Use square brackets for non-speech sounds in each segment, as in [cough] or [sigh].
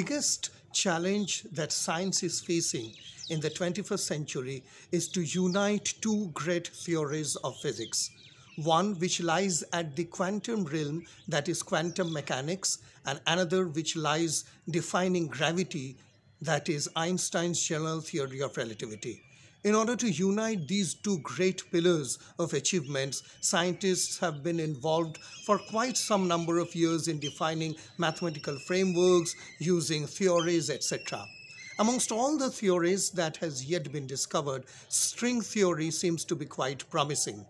The biggest challenge that science is facing in the 21st century is to unite two great theories of physics. One which lies at the quantum realm, that is quantum mechanics, and another which lies defining gravity, that is Einstein's general theory of relativity. In order to unite these two great pillars of achievements, scientists have been involved for quite some number of years in defining mathematical frameworks, using theories, etc. Amongst all the theories that has yet been discovered, string theory seems to be quite promising.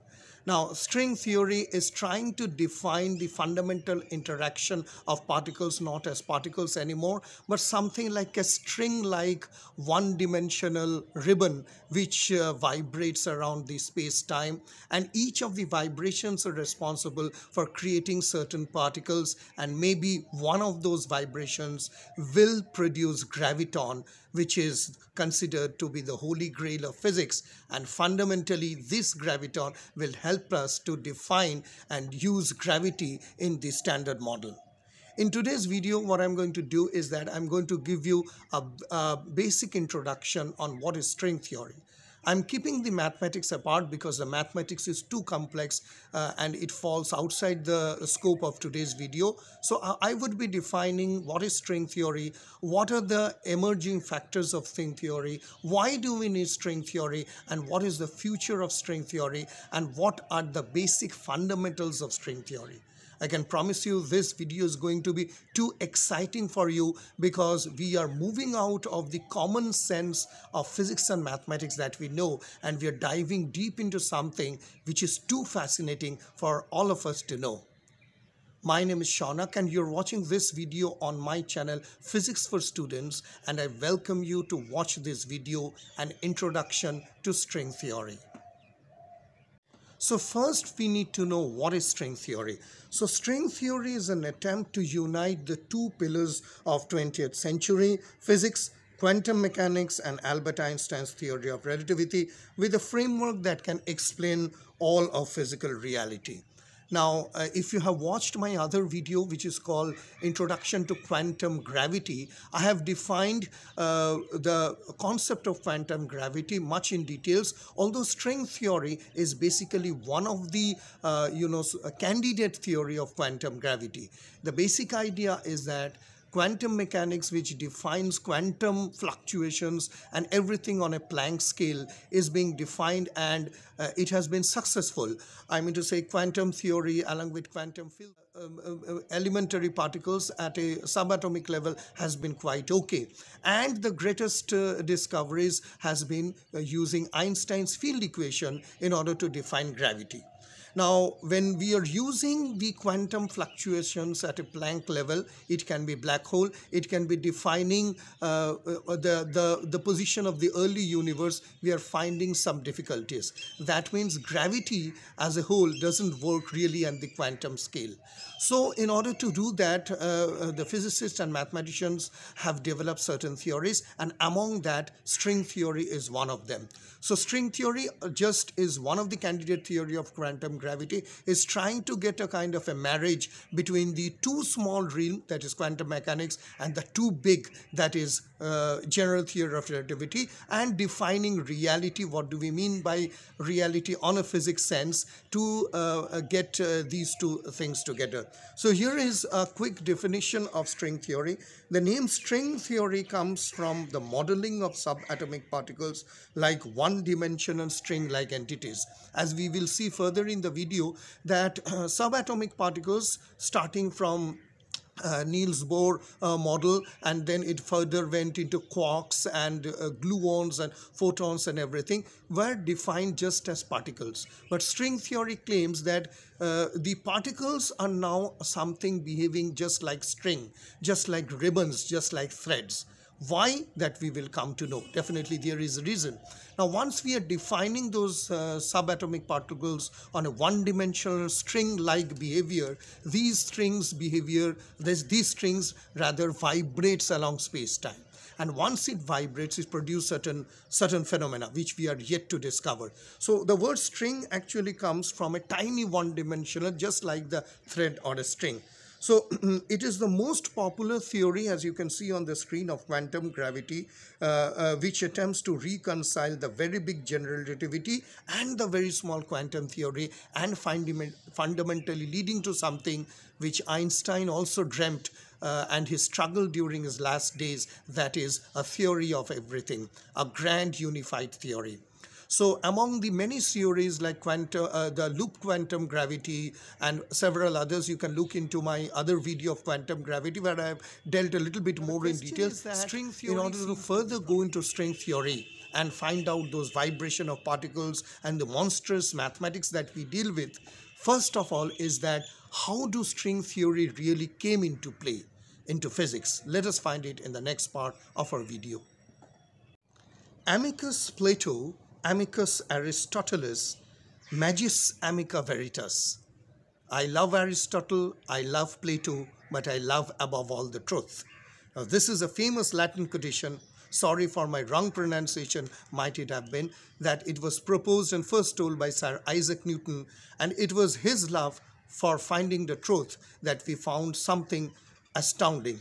Now, string theory is trying to define the fundamental interaction of particles not as particles anymore, but something like a string-like one-dimensional ribbon which uh, vibrates around the space-time and each of the vibrations are responsible for creating certain particles and maybe one of those vibrations will produce graviton which is considered to be the holy grail of physics and fundamentally this graviton will help us to define and use gravity in the standard model. In today's video, what I'm going to do is that I'm going to give you a, a basic introduction on what is string theory. I'm keeping the mathematics apart because the mathematics is too complex uh, and it falls outside the scope of today's video. So uh, I would be defining what is string theory, what are the emerging factors of string theory, why do we need string theory and what is the future of string theory and what are the basic fundamentals of string theory. I can promise you this video is going to be too exciting for you because we are moving out of the common sense of physics and mathematics that we know and we are diving deep into something which is too fascinating for all of us to know. My name is Shaunak and you're watching this video on my channel Physics for Students and I welcome you to watch this video an introduction to string theory. So first we need to know what is string theory. So string theory is an attempt to unite the two pillars of 20th century physics, quantum mechanics and Albert Einstein's theory of relativity with a framework that can explain all of physical reality. Now, uh, if you have watched my other video, which is called Introduction to Quantum Gravity, I have defined uh, the concept of quantum gravity much in details, although string theory is basically one of the, uh, you know, candidate theory of quantum gravity. The basic idea is that quantum mechanics which defines quantum fluctuations and everything on a Planck scale is being defined and uh, it has been successful. I mean to say quantum theory along with quantum field um, uh, uh, elementary particles at a subatomic level has been quite okay. And the greatest uh, discoveries has been uh, using Einstein's field equation in order to define gravity. Now, when we are using the quantum fluctuations at a Planck level, it can be black hole, it can be defining uh, the, the, the position of the early universe, we are finding some difficulties. That means gravity as a whole doesn't work really on the quantum scale. So in order to do that, uh, uh the physicists and mathematicians have developed certain theories and among that string theory is one of them. So string theory uh, just is one of the candidate theory of quantum gravity is trying to get a kind of a marriage between the two small realm that is quantum mechanics and the two big that is uh, general theory of relativity and defining reality. What do we mean by reality on a physics sense to uh, uh get uh, these two things together? So here is a quick definition of string theory. The name string theory comes from the modeling of subatomic particles like one-dimensional string-like entities. As we will see further in the video that uh, subatomic particles starting from uh, Niels Bohr uh, model and then it further went into quarks and uh, gluons and photons and everything were defined just as particles. But string theory claims that uh, the particles are now something behaving just like string, just like ribbons, just like threads. Why? That we will come to know. Definitely there is a reason. Now once we are defining those uh, subatomic particles on a one-dimensional string-like behavior, these strings behavior, this, these strings rather vibrates along space-time and once it vibrates it produces certain certain phenomena which we are yet to discover so the word string actually comes from a tiny one dimensional just like the thread or a string So [clears throat] it is the most popular theory, as you can see on the screen, of quantum gravity, uh, uh, which attempts to reconcile the very big general relativity and the very small quantum theory and fundamentally leading to something which Einstein also dreamt uh, and his struggle during his last days, that is a theory of everything, a grand unified theory. So among the many theories like quantum, uh, the loop quantum gravity and several others, you can look into my other video of quantum gravity where I have dealt a little bit more in detail. String theory in order to further go into string theory and find out those vibration of particles and the monstrous mathematics that we deal with, first of all is that how do string theory really came into play into physics? Let us find it in the next part of our video. Amicus Plato amicus Aristotelis, magis amica veritas. I love Aristotle, I love Plato, but I love above all the truth. Now, this is a famous Latin quotation. Sorry for my wrong pronunciation, might it have been, that it was proposed and first told by Sir Isaac Newton, and it was his love for finding the truth that we found something astounding.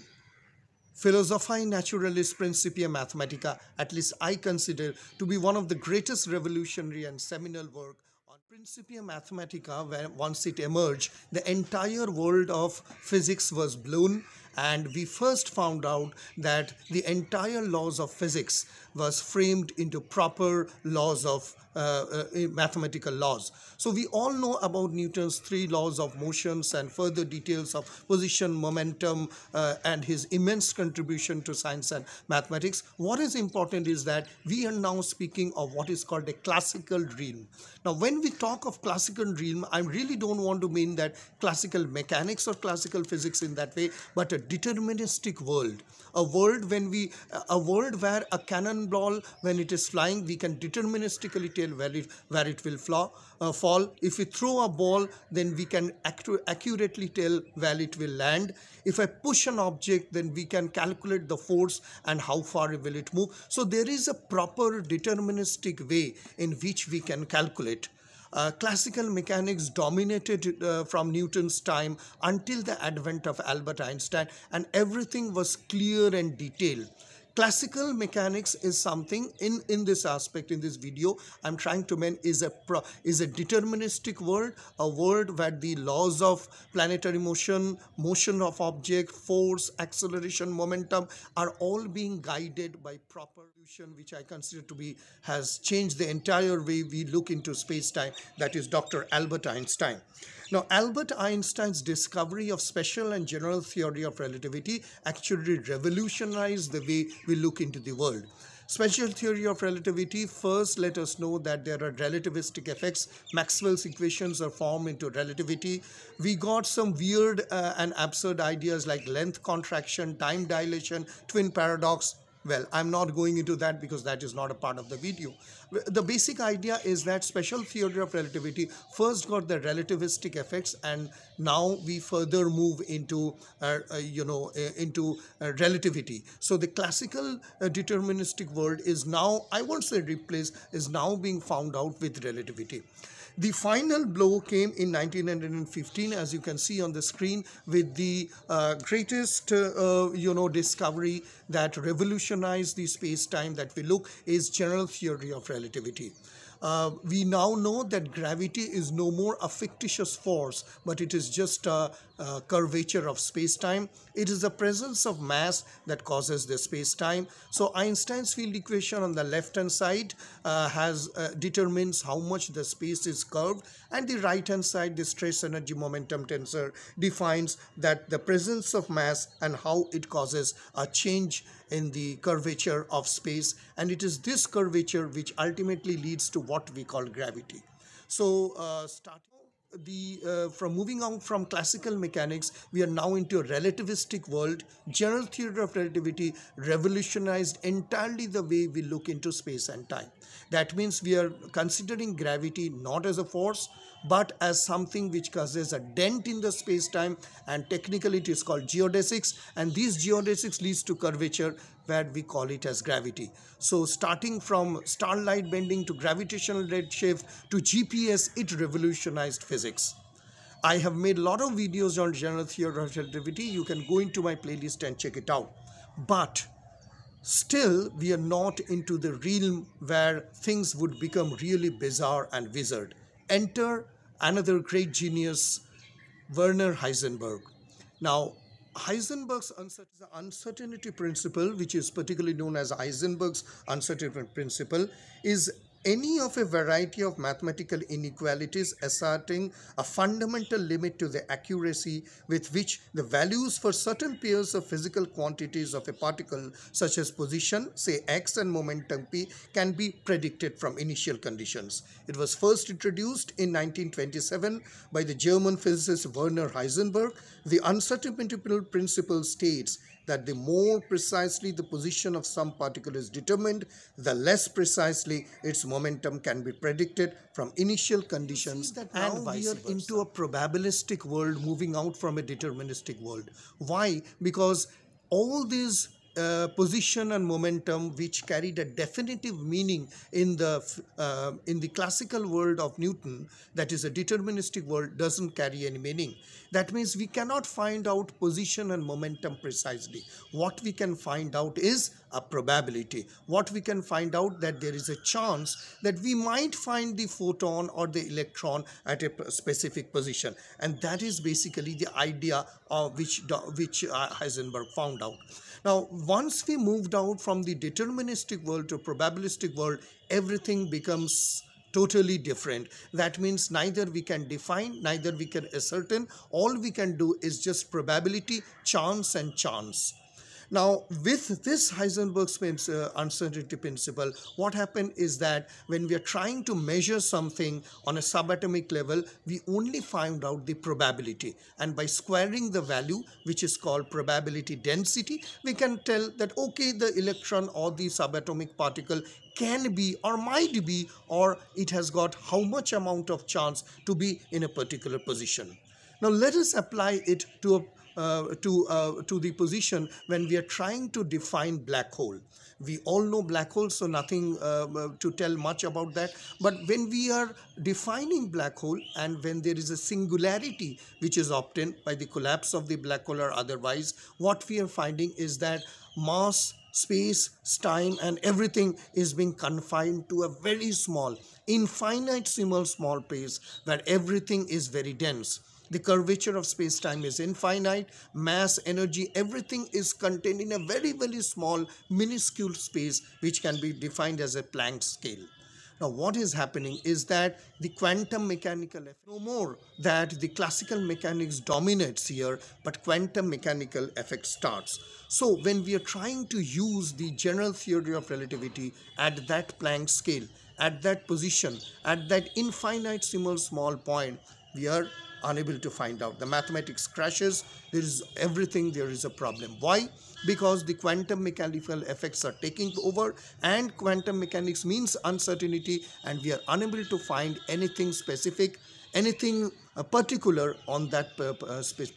Philosophiae Naturalis Principia Mathematica, at least I consider to be one of the greatest revolutionary and seminal work on Principia Mathematica, when once it emerged, the entire world of physics was blown and we first found out that the entire laws of physics was framed into proper laws of mathematical laws. So we all know about Newton's three laws of motions and further details of position, momentum, uh, and his immense contribution to science and mathematics. What is important is that we are now speaking of what is called a classical realm. Now, when we talk of classical realm, I really don't want to mean that classical mechanics or classical physics in that way, but a deterministic world a world when we a world where a cannonball when it is flying we can deterministically where it where it will fly, uh, fall. If we throw a ball then we can accurately tell where it will land. If i push an object then we can calculate the force and how far will it move. So there is a proper deterministic way in which we can calculate. Uh, classical mechanics dominated uh, from Newton's time until the advent of Albert Einstein, and everything was clear and detailed classical mechanics is something in in this aspect in this video i'm trying to mean is a pro, is a deterministic world a world where the laws of planetary motion motion of object force acceleration momentum are all being guided by proper which i consider to be has changed the entire way we look into space time that is dr albert einstein now, Albert Einstein's discovery of special and general theory of relativity actually revolutionized the way we look into the world. Special theory of relativity first let us know that there are relativistic effects. Maxwell's equations are formed into relativity. We got some weird uh, and absurd ideas like length contraction, time dilation, twin paradox, well, I'm not going into that because that is not a part of the video. The basic idea is that special theory of relativity first got the relativistic effects and now we further move into, uh, uh, you know, uh, into uh, relativity. So the classical uh, deterministic world is now, I won't say replaced, is now being found out with relativity. The final blow came in 1915, as you can see on the screen, with the uh, greatest, uh, uh, you know, discovery that revolutionized the space-time that we look is general theory of relativity. Uh, we now know that gravity is no more a fictitious force, but it is just a, a curvature of space-time. It is the presence of mass that causes the space-time. So Einstein's field equation on the left-hand side uh, has uh, determines how much the space is curved, and the right-hand side, the stress energy momentum tensor, defines that the presence of mass and how it causes a change in the curvature of space and it is this curvature which ultimately leads to what we call gravity. So uh, starting the uh, from moving on from classical mechanics we are now into a relativistic world. General theory of relativity revolutionized entirely the way we look into space and time. That means we are considering gravity not as a force but as something which causes a dent in the space-time and technically it is called geodesics and these geodesics leads to curvature where we call it as gravity. So starting from starlight bending to gravitational redshift to GPS, it revolutionized physics. I have made a lot of videos on general theory of relativity. You can go into my playlist and check it out. But still, we are not into the realm where things would become really bizarre and wizard. Enter another great genius, Werner Heisenberg. Now, Heisenberg's uncertainty principle, which is particularly known as Heisenberg's uncertainty principle, is any of a variety of mathematical inequalities asserting a fundamental limit to the accuracy with which the values for certain pairs of physical quantities of a particle such as position say x and momentum p can be predicted from initial conditions. It was first introduced in 1927 by the German physicist Werner Heisenberg. The uncertainty principle states that the more precisely the position of some particle is determined, the less precisely its momentum can be predicted from initial conditions that and now we are versa. into a probabilistic world moving out from a deterministic world. Why? Because all these uh, position and momentum which carried a definitive meaning in the uh, in the classical world of Newton that is a deterministic world doesn't carry any meaning. That means we cannot find out position and momentum precisely. What we can find out is a probability what we can find out that there is a chance that we might find the photon or the electron at a specific position and that is basically the idea of which which uh, Heisenberg found out now, once we moved out from the deterministic world to probabilistic world, everything becomes totally different. That means neither we can define, neither we can ascertain. All we can do is just probability, chance and chance. Now, with this Heisenberg's uh, uncertainty principle, what happened is that when we are trying to measure something on a subatomic level, we only find out the probability. And by squaring the value, which is called probability density, we can tell that, okay, the electron or the subatomic particle can be or might be or it has got how much amount of chance to be in a particular position. Now let us apply it to a to, uh, to the position when we are trying to define black hole. We all know black holes, so nothing uh, uh, to tell much about that. But when we are defining black hole and when there is a singularity which is obtained by the collapse of the black hole or otherwise, what we are finding is that mass space, time and everything is being confined to a very small, infinite small, place where everything is very dense. The curvature of space-time is infinite. Mass, energy, everything is contained in a very, very small, minuscule space which can be defined as a Planck scale. Now, what is happening is that the quantum mechanical, no more that the classical mechanics dominates here, but quantum mechanical effect starts. So, when we are trying to use the general theory of relativity at that Planck scale, at that position, at that infinite small, small point, we are unable to find out. The mathematics crashes, there is everything, there is a problem. Why? Because the quantum mechanical effects are taking over and quantum mechanics means uncertainty and we are unable to find anything specific, anything uh, particular on that uh,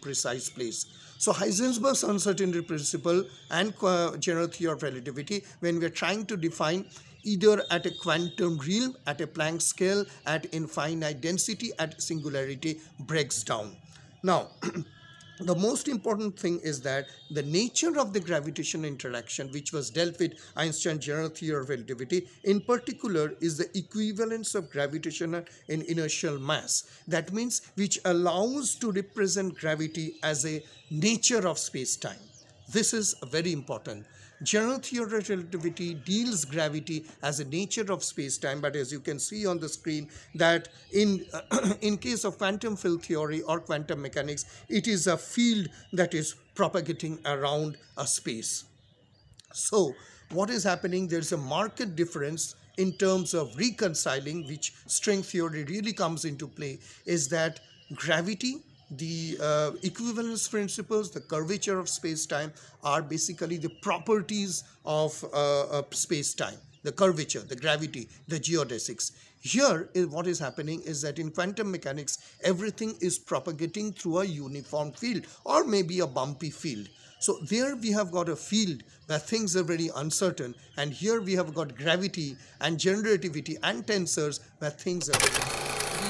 precise place. So Heisenberg's uncertainty principle and uh, general theory of relativity, when we are trying to define either at a quantum realm, at a Planck scale, at infinite density, at singularity breaks down. Now, [clears throat] the most important thing is that the nature of the gravitational interaction which was dealt with Einstein's general theory of relativity in particular is the equivalence of gravitational and inertial mass. That means which allows to represent gravity as a nature of space-time. This is very important General theory of relativity deals gravity as a nature of space-time, but as you can see on the screen that in, [clears throat] in case of quantum field theory or quantum mechanics, it is a field that is propagating around a space. So what is happening? There's a marked difference in terms of reconciling, which string theory really comes into play, is that gravity the uh, equivalence principles, the curvature of space-time are basically the properties of uh, space-time, the curvature, the gravity, the geodesics. Here, what is happening is that in quantum mechanics, everything is propagating through a uniform field or maybe a bumpy field. So there we have got a field where things are very uncertain and here we have got gravity and general relativity and tensors where things are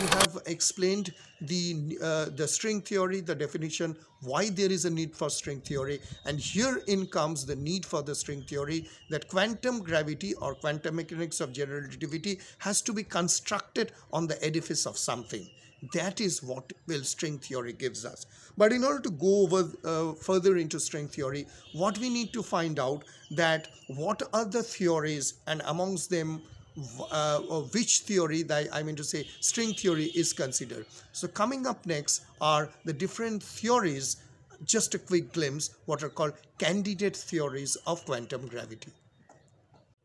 we have explained the uh, the string theory, the definition, why there is a need for string theory, and herein comes the need for the string theory that quantum gravity or quantum mechanics of general relativity has to be constructed on the edifice of something. That is what will string theory gives us. But in order to go over uh, further into string theory, what we need to find out that what are the theories and amongst them uh, which theory that I mean to say string theory is considered. So coming up next are the different theories, just a quick glimpse, what are called candidate theories of quantum gravity.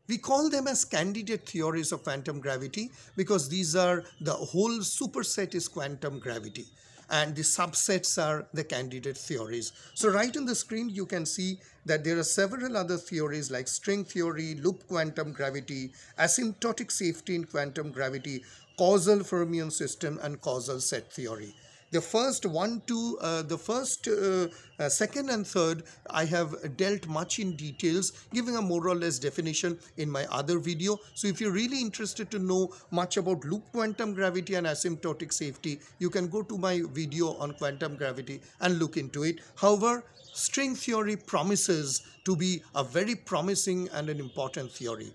We call them as candidate theories of quantum gravity because these are the whole superset is quantum gravity and the subsets are the candidate theories. So right on the screen you can see that there are several other theories like string theory, loop quantum gravity, asymptotic safety in quantum gravity, causal fermion system and causal set theory the first one two uh, the first uh, uh, second and third i have dealt much in details giving a more or less definition in my other video. So if you're really interested to know much about loop quantum gravity and asymptotic safety you can go to my video on quantum gravity and look into it. However string theory promises to be a very promising and an important theory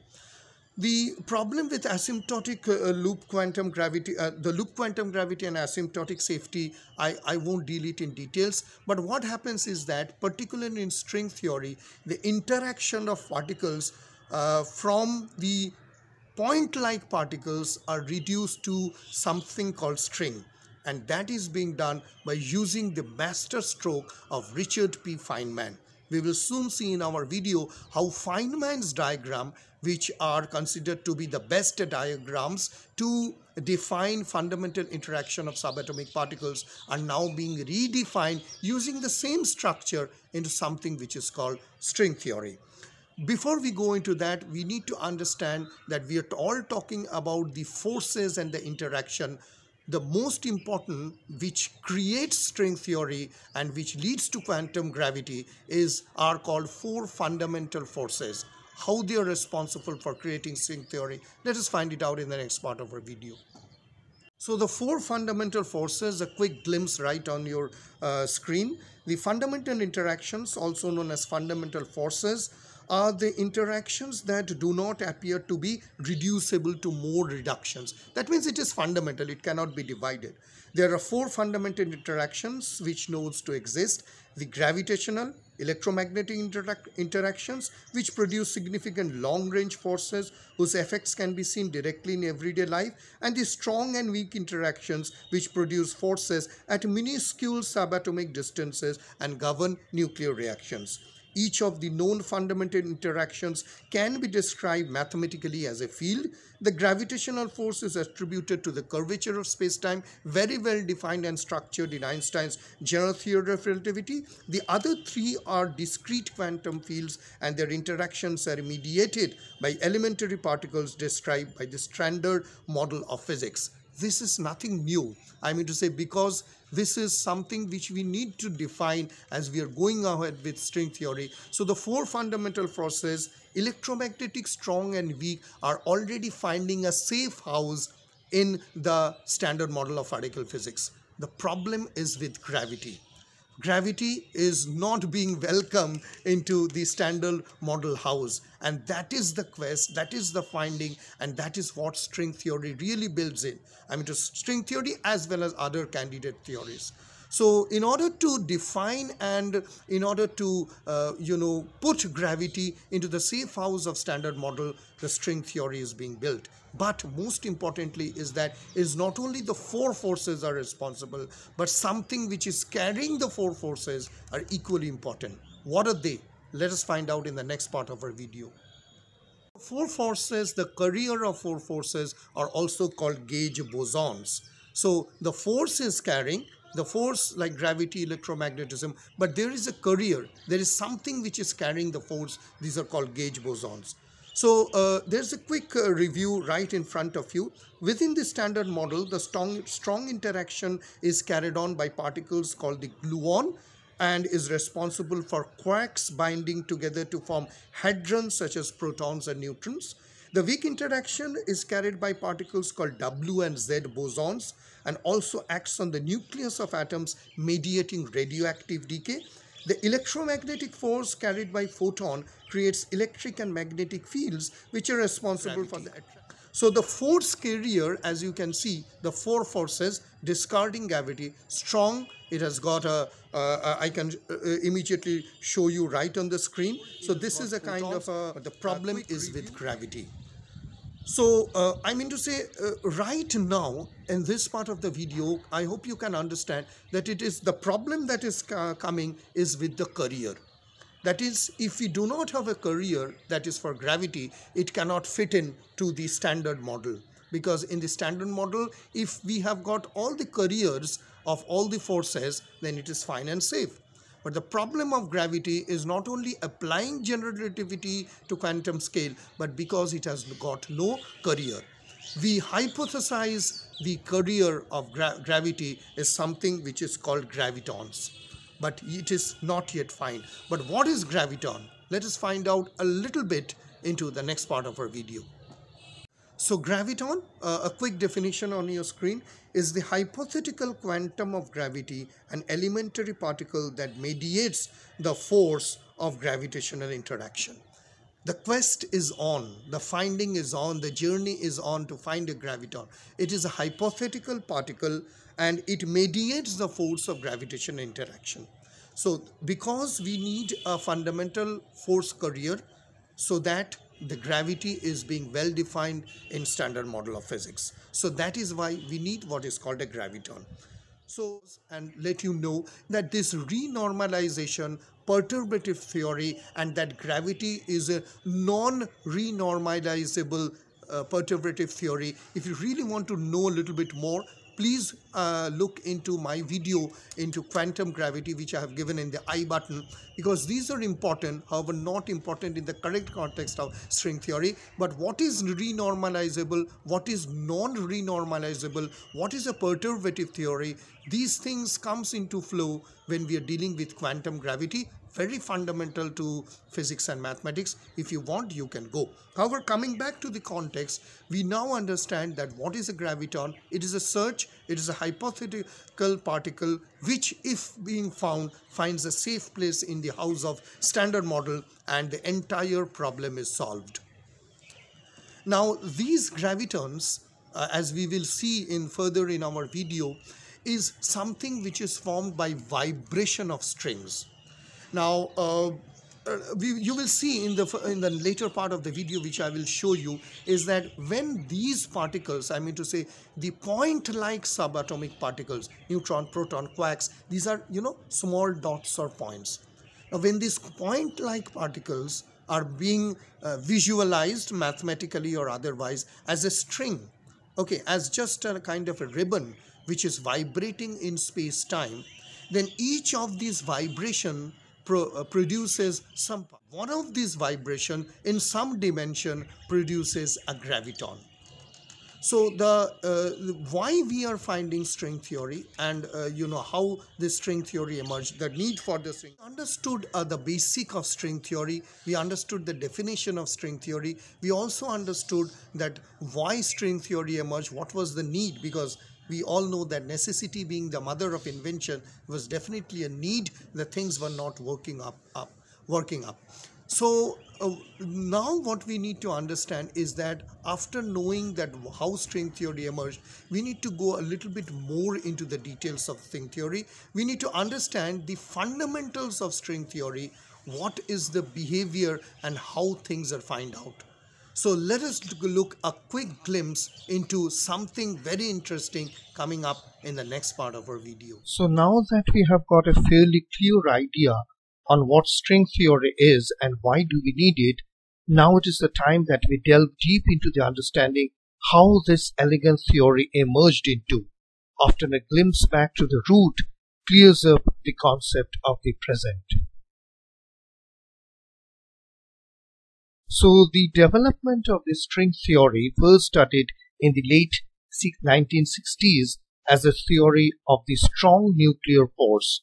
the problem with asymptotic uh, loop quantum gravity, uh, the loop quantum gravity and asymptotic safety, I, I won't deal it in details. But what happens is that, particularly in string theory, the interaction of particles uh, from the point-like particles are reduced to something called string. And that is being done by using the master stroke of Richard P. Feynman. We will soon see in our video how Feynman's diagram, which are considered to be the best diagrams to define fundamental interaction of subatomic particles are now being redefined using the same structure into something which is called string theory. Before we go into that, we need to understand that we are all talking about the forces and the interaction the most important which creates string theory and which leads to quantum gravity is are called four fundamental forces. How they are responsible for creating string theory. Let us find it out in the next part of our video. So the four fundamental forces a quick glimpse right on your uh, screen. The fundamental interactions also known as fundamental forces are the interactions that do not appear to be reducible to more reductions. That means it is fundamental, it cannot be divided. There are four fundamental interactions which knows to exist. The gravitational, electromagnetic interac interactions which produce significant long-range forces whose effects can be seen directly in everyday life and the strong and weak interactions which produce forces at minuscule subatomic distances and govern nuclear reactions. Each of the known fundamental interactions can be described mathematically as a field. The gravitational force is attributed to the curvature of spacetime, very well defined and structured in Einstein's general theory of relativity. The other three are discrete quantum fields and their interactions are mediated by elementary particles described by the standard model of physics. This is nothing new. I mean to say because this is something which we need to define as we are going ahead with string theory. So the four fundamental forces, electromagnetic, strong and weak, are already finding a safe house in the standard model of particle physics. The problem is with gravity gravity is not being welcome into the standard model house. And that is the quest that is the finding and that is what string theory really builds in. I mean to string theory as well as other candidate theories so in order to define and in order to, uh, you know, put gravity into the safe house of standard model, the string theory is being built. But most importantly is that is not only the four forces are responsible, but something which is carrying the four forces are equally important. What are they? Let us find out in the next part of our video. Four forces, the carrier of four forces are also called gauge bosons. So the force is carrying the force like gravity, electromagnetism, but there is a carrier. There is something which is carrying the force. These are called gauge bosons. So uh, there's a quick uh, review right in front of you. Within the standard model, the strong, strong interaction is carried on by particles called the gluon and is responsible for quarks binding together to form hadrons such as protons and neutrons. The weak interaction is carried by particles called W and Z bosons and also acts on the nucleus of atoms mediating radioactive decay. The electromagnetic force carried by photon creates electric and magnetic fields which are responsible Gravity. for the so the force carrier, as you can see, the four forces, discarding gravity, strong, it has got a. Uh, I can uh, immediately show you right on the screen. So this is a kind of a, the problem is with gravity. So uh, I mean to say uh, right now in this part of the video, I hope you can understand that it is the problem that is uh, coming is with the career. That is, if we do not have a career that is for gravity, it cannot fit in to the standard model. Because in the standard model, if we have got all the careers of all the forces, then it is fine and safe. But the problem of gravity is not only applying general relativity to quantum scale, but because it has got no carrier. We hypothesize the carrier of gra gravity is something which is called gravitons but it is not yet fine. But what is graviton? Let us find out a little bit into the next part of our video. So graviton, uh, a quick definition on your screen, is the hypothetical quantum of gravity, an elementary particle that mediates the force of gravitational interaction. The quest is on, the finding is on, the journey is on to find a graviton. It is a hypothetical particle and it mediates the force of gravitational interaction. So because we need a fundamental force carrier so that the gravity is being well defined in standard model of physics. So that is why we need what is called a graviton. So and let you know that this renormalization perturbative theory and that gravity is a non-renormalizable uh, perturbative theory. If you really want to know a little bit more, please uh, look into my video into quantum gravity which I have given in the I button because these are important however not important in the correct context of string theory. But what is renormalizable what is non-renormalizable what is a perturbative theory these things comes into flow when we are dealing with quantum gravity very fundamental to physics and mathematics. If you want, you can go. However, coming back to the context, we now understand that what is a graviton? It is a search, it is a hypothetical particle which, if being found, finds a safe place in the house of standard model and the entire problem is solved. Now, these gravitons, uh, as we will see in further in our video, is something which is formed by vibration of strings. Now, uh, uh, we, you will see in the in the later part of the video which I will show you is that when these particles I mean to say the point like subatomic particles neutron proton quarks these are you know small dots or points. Now when these point like particles are being uh, visualized mathematically or otherwise as a string okay as just a kind of a ribbon which is vibrating in space time then each of these vibration pro, uh, produces some one of these vibration in some dimension produces a graviton. So the uh, why we are finding string theory and uh, you know how this string theory emerged the need for the string understood uh, the basic of string theory we understood the definition of string theory we also understood that why string theory emerged what was the need because we all know that necessity being the mother of invention was definitely a need. The things were not working up up working up. So uh, now what we need to understand is that after knowing that how string theory emerged we need to go a little bit more into the details of string theory. We need to understand the fundamentals of string theory what is the behavior and how things are find out so let us look a quick glimpse into something very interesting coming up in the next part of our video. So now that we have got a fairly clear idea on what string theory is and why do we need it, now it is the time that we delve deep into the understanding how this elegant theory emerged into. Often a glimpse back to the root clears up the concept of the present. So the development of the string theory first started in the late 1960s as a theory of the strong nuclear force.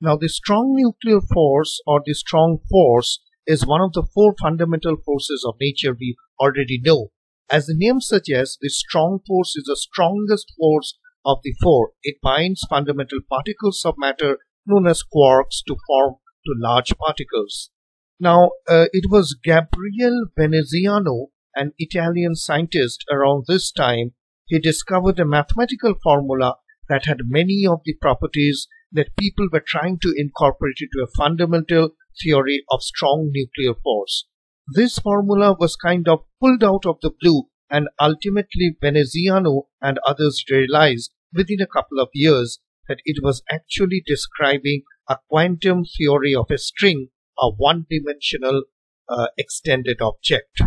Now the strong nuclear force or the strong force is one of the four fundamental forces of nature we already know. As the name suggests, the strong force is the strongest force of the four. It binds fundamental particles of matter known as quarks to form to large particles. Now, uh, it was Gabriele Veneziano, an Italian scientist around this time, he discovered a mathematical formula that had many of the properties that people were trying to incorporate into a fundamental theory of strong nuclear force. This formula was kind of pulled out of the blue and ultimately Veneziano and others realized within a couple of years that it was actually describing a quantum theory of a string, a one-dimensional uh, extended object.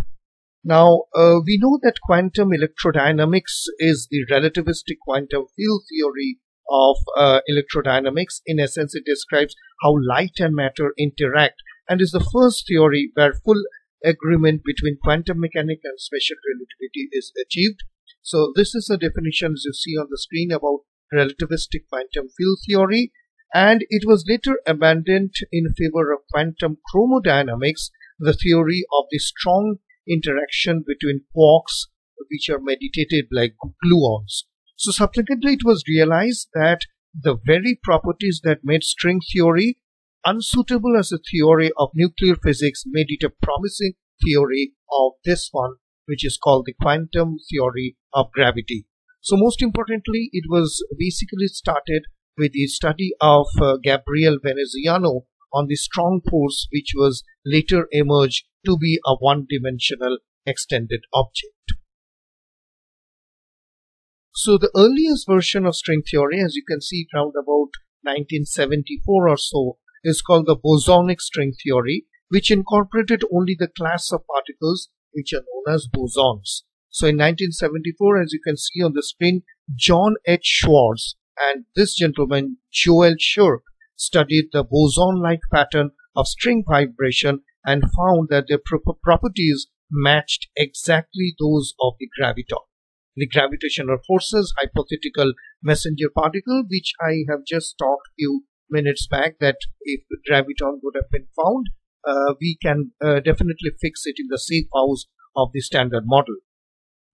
Now, uh, we know that quantum electrodynamics is the relativistic quantum field theory of uh, electrodynamics. In essence, it describes how light and matter interact and is the first theory where full agreement between quantum mechanics and special relativity is achieved. So this is the definition as you see on the screen about relativistic quantum field theory and it was later abandoned in favor of quantum chromodynamics, the theory of the strong interaction between quarks which are meditated like gluons. So subsequently it was realized that the very properties that made string theory unsuitable as a theory of nuclear physics made it a promising theory of this one which is called the quantum theory of gravity. So most importantly it was basically started with the study of uh, Gabriele Veneziano on the strong force which was later emerged to be a one-dimensional extended object. So the earliest version of string theory, as you can see around about 1974 or so, is called the bosonic string theory, which incorporated only the class of particles which are known as bosons. So in 1974, as you can see on the screen, John H. Schwarz and this gentleman, Joel Scherk, studied the boson-like pattern of string vibration and found that their properties matched exactly those of the graviton the gravitational forces hypothetical messenger particle which I have just talked few minutes back that if graviton would have been found uh, we can uh, definitely fix it in the safe house of the standard model.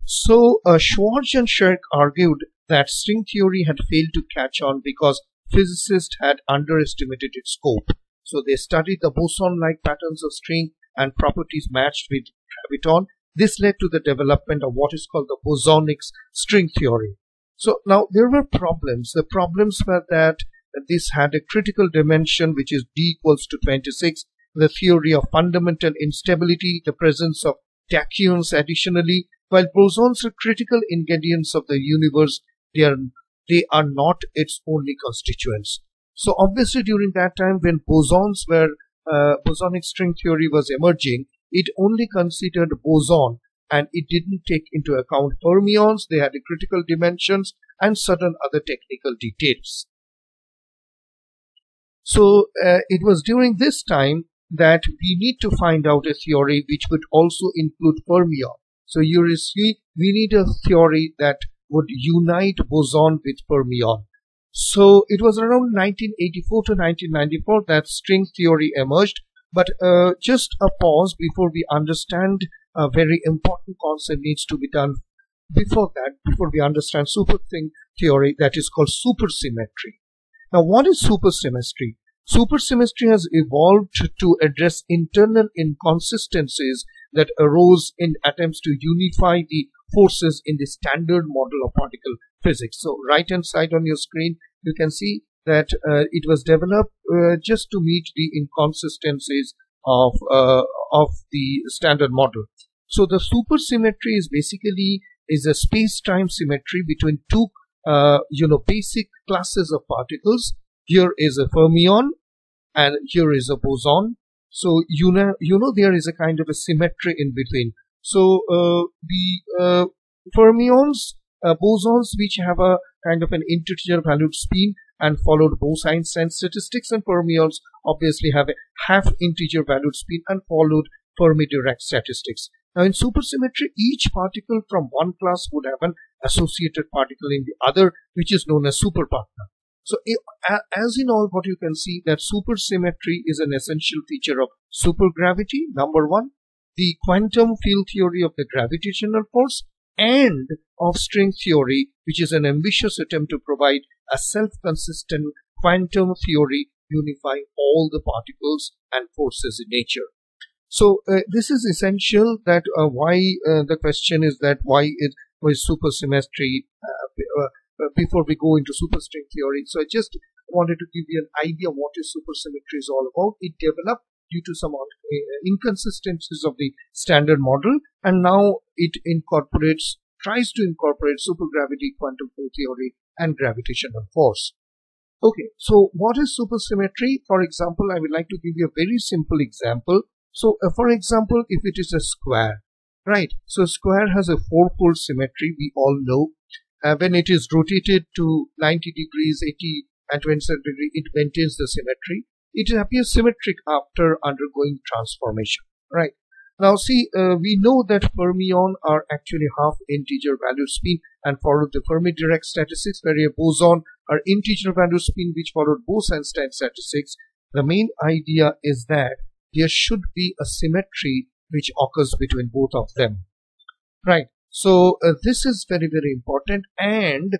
So uh, and Scherk argued that string theory had failed to catch on because physicists had underestimated its scope. So they studied the boson-like patterns of string and properties matched with graviton this led to the development of what is called the bosonic string theory. So now there were problems. The problems were that this had a critical dimension which is d equals to 26, the theory of fundamental instability, the presence of tachyons additionally, while bosons are critical ingredients of the universe, they are, they are not its only constituents. So obviously during that time when bosons were, uh, bosonic string theory was emerging, it only considered boson and it didn't take into account fermions, they had critical dimensions and certain other technical details. So uh, it was during this time that we need to find out a theory which would also include fermion. So you see, we need a theory that would unite boson with fermion. So it was around 1984 to 1994 that string theory emerged but uh, just a pause before we understand a very important concept needs to be done before that, before we understand superstring theory that is called supersymmetry. Now, what is supersymmetry? Supersymmetry has evolved to address internal inconsistencies that arose in attempts to unify the forces in the standard model of particle physics. So right hand side on your screen, you can see that uh, it was developed uh, just to meet the inconsistencies of uh, of the standard model. So the supersymmetry is basically is a space-time symmetry between two uh, you know basic classes of particles. Here is a fermion and here is a boson. So you know you know there is a kind of a symmetry in between. So uh, the uh, fermions, bosons which have a kind of an integer valued spin and followed Bose-Einstein statistics and fermions obviously have a half integer valued spin and followed Fermi Dirac statistics. Now in supersymmetry, each particle from one class would have an associated particle in the other, which is known as superpartner. So as in all what you can see that supersymmetry is an essential feature of supergravity, number one, the quantum field theory of the gravitational force and of string theory, which is an ambitious attempt to provide a self-consistent quantum theory unifying all the particles and forces in nature. So uh, this is essential that uh, why uh, the question is that why it was supersymmetry uh, uh, uh, before we go into superstring theory. So I just wanted to give you an idea what is supersymmetry is all about. It developed due to some inconsistencies of the standard model. And now it incorporates tries to incorporate supergravity quantum field theory and gravitational force. Okay so what is supersymmetry? For example i would like to give you a very simple example. So uh, for example if it is a square right? So square has a fourfold symmetry we all know. Uh, when it is rotated to 90 degrees 80 and 27 degree it maintains the symmetry it appears symmetric after undergoing transformation right? Now see uh, we know that fermion are actually half integer value spin and follow the Fermi-Dirac statistics where a boson are integer value spin which followed Bose-Einstein statistics. The main idea is that there should be a symmetry which occurs between both of them right? So uh, this is very very important. And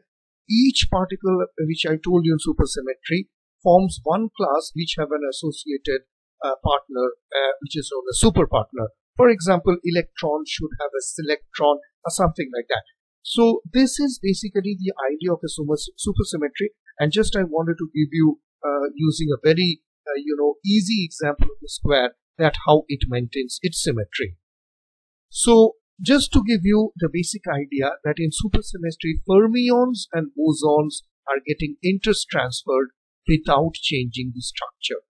each particle which I told you in supersymmetry forms one class which have an associated uh, partner uh, which is known as super partner. For example, electron should have a selectron or something like that. So this is basically the idea of a supersymmetry and just I wanted to give you uh, using a very uh, you know easy example of the square that how it maintains its symmetry. So just to give you the basic idea that in supersymmetry fermions and bosons are getting interest transferred without changing the structure.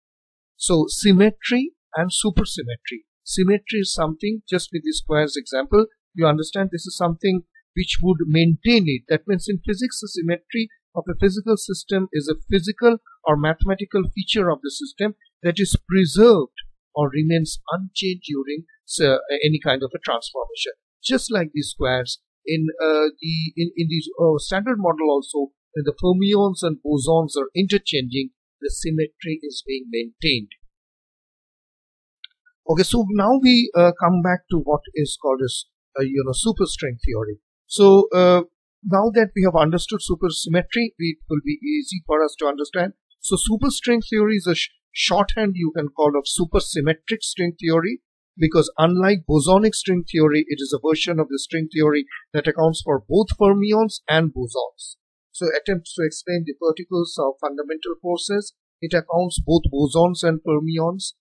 So symmetry and supersymmetry. Symmetry is something, just with the squares example, you understand this is something which would maintain it. That means in physics, the symmetry of a physical system is a physical or mathematical feature of the system that is preserved or remains unchanged during uh, any kind of a transformation. Just like the squares in uh, the in, in the uh, standard model also when the fermions and bosons are interchanging, the symmetry is being maintained. Okay, so now we uh, come back to what is called as uh, you know superstring theory. So uh, now that we have understood supersymmetry, it will be easy for us to understand. So superstring theory is a sh shorthand you can call of supersymmetric string theory because unlike bosonic string theory, it is a version of the string theory that accounts for both fermions and bosons. So attempts to explain the particles of fundamental forces. It accounts both bosons and fermions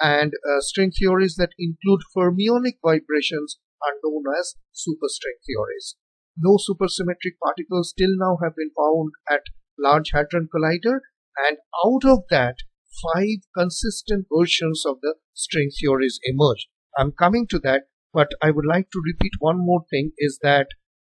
and uh, string theories that include fermionic vibrations are known as superstring theories. No supersymmetric particles till now have been found at Large Hadron Collider and out of that five consistent versions of the string theories emerged. I'm coming to that but I would like to repeat one more thing is that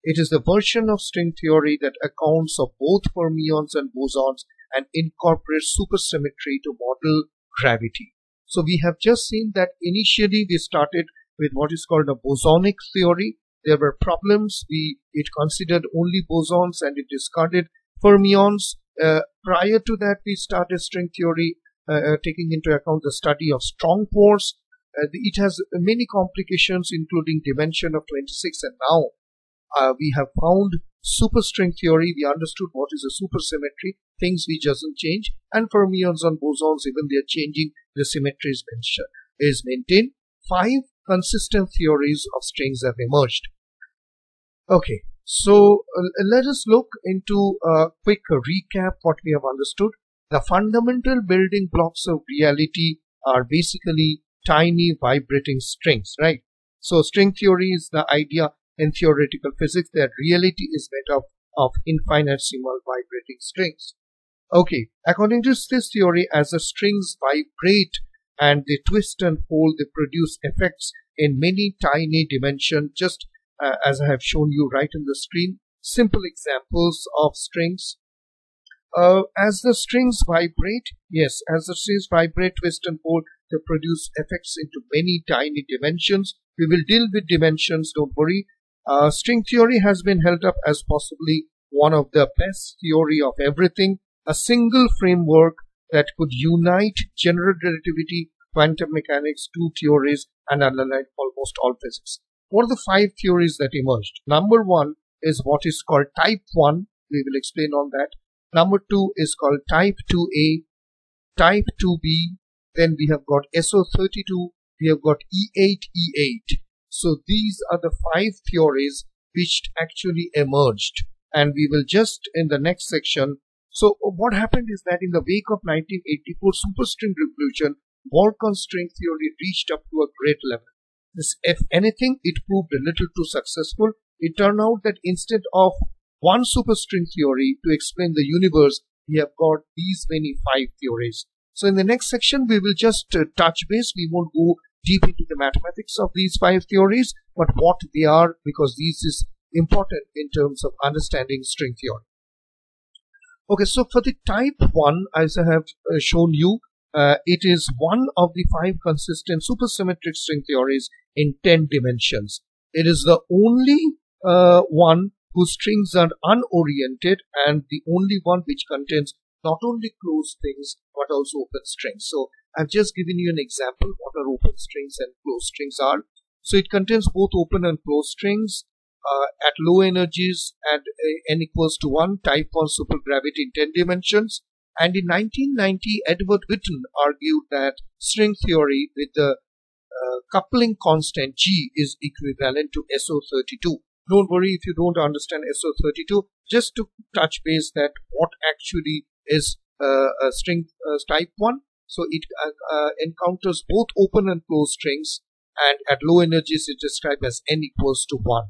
it is the version of string theory that accounts for both fermions and bosons and incorporates supersymmetry to model gravity. So we have just seen that initially we started with what is called a bosonic theory. There were problems. We it considered only bosons and it discarded fermions. Uh, prior to that, we started string theory, uh, uh, taking into account the study of strong force. Uh, it has many complications, including dimension of 26, and now uh, we have found superstring theory. We understood what is a supersymmetry. Things which doesn't change. And fermions and bosons, even they are changing, the symmetry is, is maintained. Five consistent theories of strings have emerged. Okay, so uh, let us look into a quick recap what we have understood. The fundamental building blocks of reality are basically tiny vibrating strings, right? So string theory is the idea in theoretical physics that reality is made up of infinitesimal vibrating strings. Okay, according to this theory, as the strings vibrate and they twist and fold, they produce effects in many tiny dimensions, just uh, as I have shown you right on the screen. Simple examples of strings. Uh, as the strings vibrate, yes, as the strings vibrate, twist and fold, they produce effects into many tiny dimensions. We will deal with dimensions, don't worry. Uh, string theory has been held up as possibly one of the best theory of everything. a single framework that could unite general relativity, quantum mechanics, two theories, and analyze almost all physics. What are the five theories that emerged? Number one is what is called type 1. We will explain on that. Number two is called type 2A, type 2B. Then we have got SO32. We have got E8E8. So these are the five theories which actually emerged. And we will just in the next section. So what happened is that in the wake of 1984 superstring revolution, Volcon string theory reached up to a great level. This, if anything, it proved a little too successful. It turned out that instead of one superstring theory to explain the universe, we have got these many five theories. So in the next section, we will just uh, touch base. We won't go deep into the mathematics of these five theories, but what they are, because this is important in terms of understanding string theory. Okay, so for the type 1, as I have uh, shown you, uh, it is one of the five consistent supersymmetric string theories in 10 dimensions. It is the only uh, one whose strings are unoriented and the only one which contains not only closed strings but also open strings. So I've just given you an example what are open strings and closed strings are. So it contains both open and closed strings uh, at low energies at uh, n equals to 1 type 1 supergravity in 10 dimensions. And in 1990 Edward Witten argued that string theory with the uh, coupling constant G is equivalent to SO32 don't worry if you don't understand SO32 just to touch base that what actually is uh, a string uh, type 1 so it uh, uh, encounters both open and closed strings and at low energies it is described as n equals to 1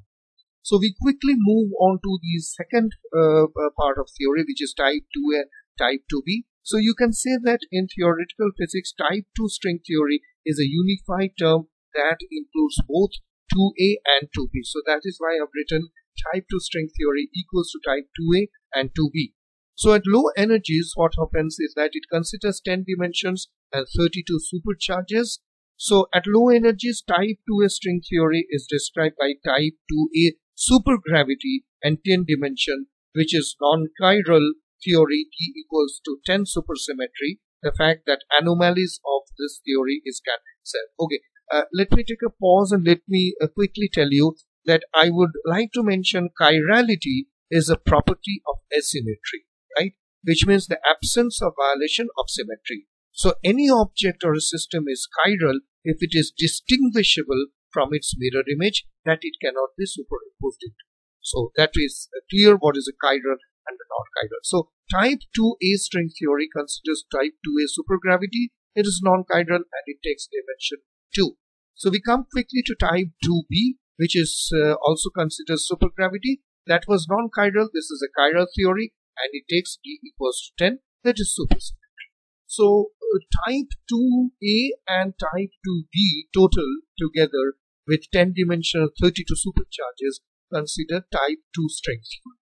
so we quickly move on to the second uh, uh, part of theory which is type 2 and type 2b so you can say that in theoretical physics type 2 string theory is a unified term that includes both 2a and 2b. So that is why I've written type 2 string theory equals to type 2a and 2b. So at low energies, what happens is that it considers 10 dimensions and 32 supercharges. So at low energies, type 2a string theory is described by type 2a supergravity and 10 dimension, which is non-chiral theory T equals to 10 supersymmetry. The fact that anomalies of this theory is cancelled. Okay, uh, let me take a pause and let me uh, quickly tell you that I would like to mention chirality is a property of asymmetry, right? Which means the absence of violation of symmetry. So any object or a system is chiral if it is distinguishable from its mirror image that it cannot be superimposed into. So that is clear what is a chiral and a non-chiral. So type 2a string theory considers type 2a supergravity. It is non-chiral and it takes dimension 2. So we come quickly to type 2b, which is uh, also considered supergravity. That was non-chiral. This is a chiral theory and it takes d equals to 10. That is supersymmetry. So uh, type 2a and type 2b total together with 10 dimensional 32 supercharges consider type 2 string theory.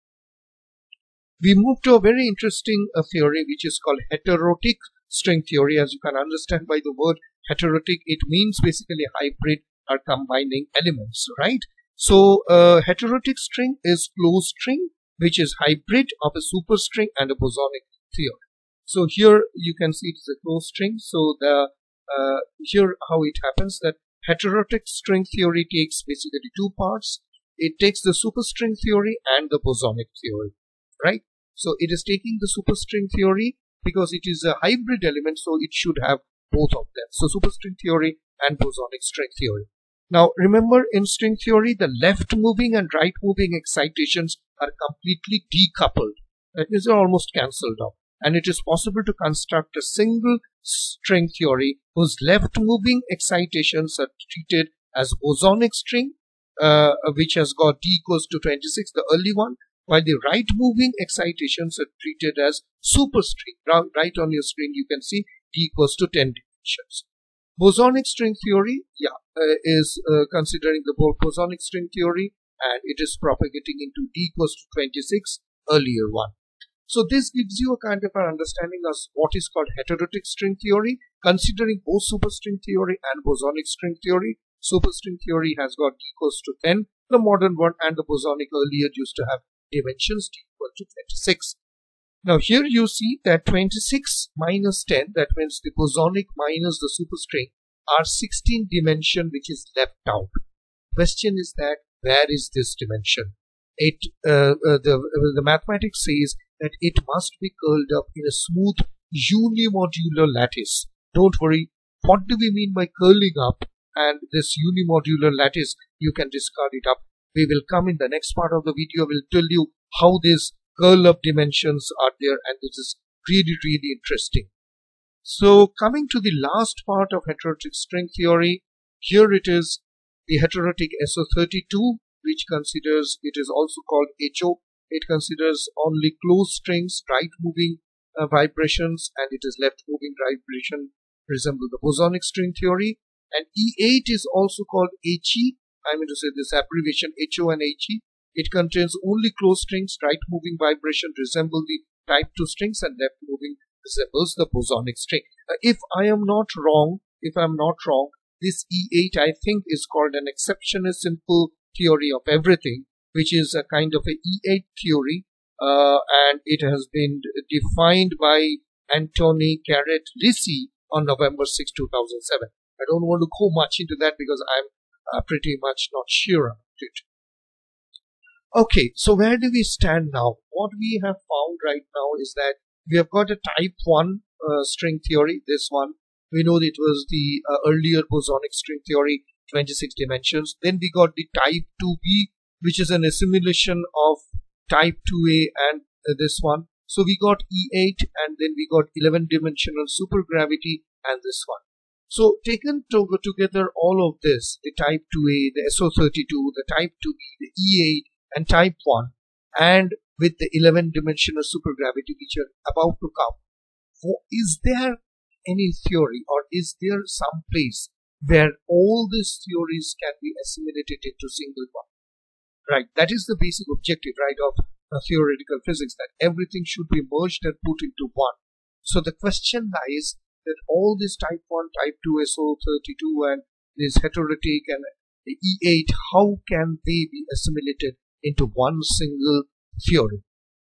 We move to a very interesting uh, theory which is called heterotic string theory as you can understand by the word heterotic it means basically hybrid or combining elements right so a heterotic string is closed string which is hybrid of a superstring and a bosonic theory so here you can see it's a closed string so the uh, here how it happens that heterotic string theory takes basically two parts it takes the superstring theory and the bosonic theory right so it is taking the superstring theory because it is a hybrid element so it should have both of them. So superstring theory and bosonic string theory. Now remember in string theory the left moving and right moving excitations are completely decoupled. That means they're almost cancelled out. And it is possible to construct a single string theory whose left moving excitations are treated as bosonic string uh, which has got d equals to 26 the early one while the right moving excitations are treated as superstring. Right on your screen you can see d equals to 10 dimensions. Bosonic string theory, yeah, uh, is uh, considering the bosonic string theory and it is propagating into d equals to 26 earlier one. So this gives you a kind of an understanding of what is called heterotic string theory, considering both superstring theory and bosonic string theory. Superstring theory has got d equals to 10, the modern one, and the bosonic earlier used to have dimensions d equal to 26. Now here you see that 26 minus 10, that means the bosonic minus the superstring are 16 dimension which is left out. Question is that where is this dimension? It uh, uh, the uh, the mathematics says that it must be curled up in a smooth unimodular lattice. Don't worry. What do we mean by curling up? And this unimodular lattice, you can discard it up. We will come in the next part of the video. We'll tell you how these curl up dimensions are there, and this is really really interesting. So coming to the last part of heterotic string theory, here it is the heterotic SO32 which considers it is also called HO. It considers only closed strings, right moving uh, vibrations and it is left moving vibration resemble the bosonic string theory. And E8 is also called HE. I mean to say this abbreviation HO and HE. It contains only closed strings, right moving vibration resemble the type 2 strings and left moving resembles the bosonic string. Uh, if I am not wrong, if I'm not wrong, this E8 I think is called an exceptional simple theory of everything, which is a kind of a E8 theory, uh, and it has been defined by Antony Garrett Lisi on November 6, 2007. I don't want to go much into that because I'm uh, pretty much not sure about it. Okay, so where do we stand now? What we have found right now is that we have got a type 1 uh, string theory, this one. We know it was the uh, earlier bosonic string theory, 26 dimensions. Then we got the type 2b, which is an assimilation of type 2a and uh, this one. So we got E8 and then we got 11 dimensional supergravity and this one. So taken to together all of this, the type 2a, the SO32, the type 2b, the E8 and type 1 and with the 11 dimensional supergravity which are about to come. Is there any theory or is there some place where all these theories can be assimilated into single one? Right, that is the basic objective, right, of uh, theoretical physics, that everything should be merged and put into one. So the question lies that all this type 1, type 2, SO32 and this heterotic and E8, how can they be assimilated into one single theory?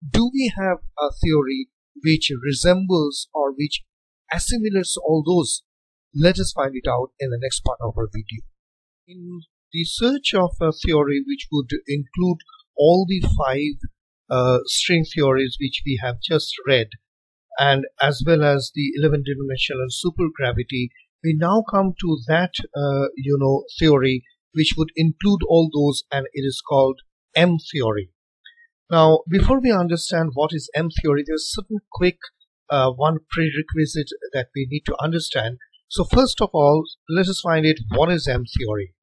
Do we have a theory which resembles or which assimilates all those? Let us find it out in the next part of our video. In the search of a theory which would include all the five uh, string theories which we have just read and as well as the 11 dimensional supergravity we now come to that uh, you know theory which would include all those and it is called M theory. Now before we understand what is M theory there's certain quick uh, one prerequisite that we need to understand. So first of all let us find it what is M theory.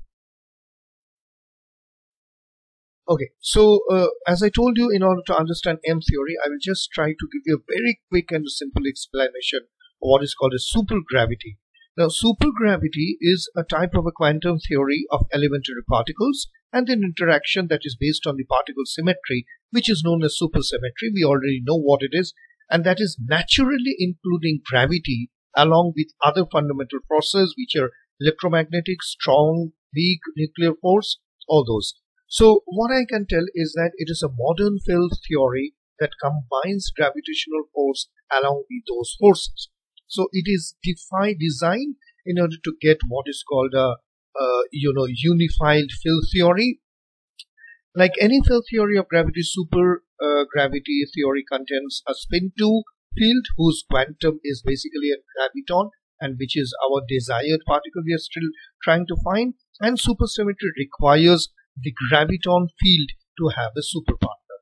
Okay, so uh, as I told you, in order to understand M theory, I will just try to give you a very quick and simple explanation of what is called a supergravity. Now, supergravity is a type of a quantum theory of elementary particles and an interaction that is based on the particle symmetry, which is known as supersymmetry. We already know what it is, and that is naturally including gravity along with other fundamental forces, which are electromagnetic, strong, weak, nuclear force, all those. So what I can tell is that it is a modern field theory that combines gravitational force along with those forces. So it is defined, designed in order to get what is called a, a you know unified field theory. Like any field theory of gravity, super uh, gravity theory contains a spin 2 field whose quantum is basically a graviton and which is our desired particle we are still trying to find and supersymmetry requires the graviton field to have a superpartner.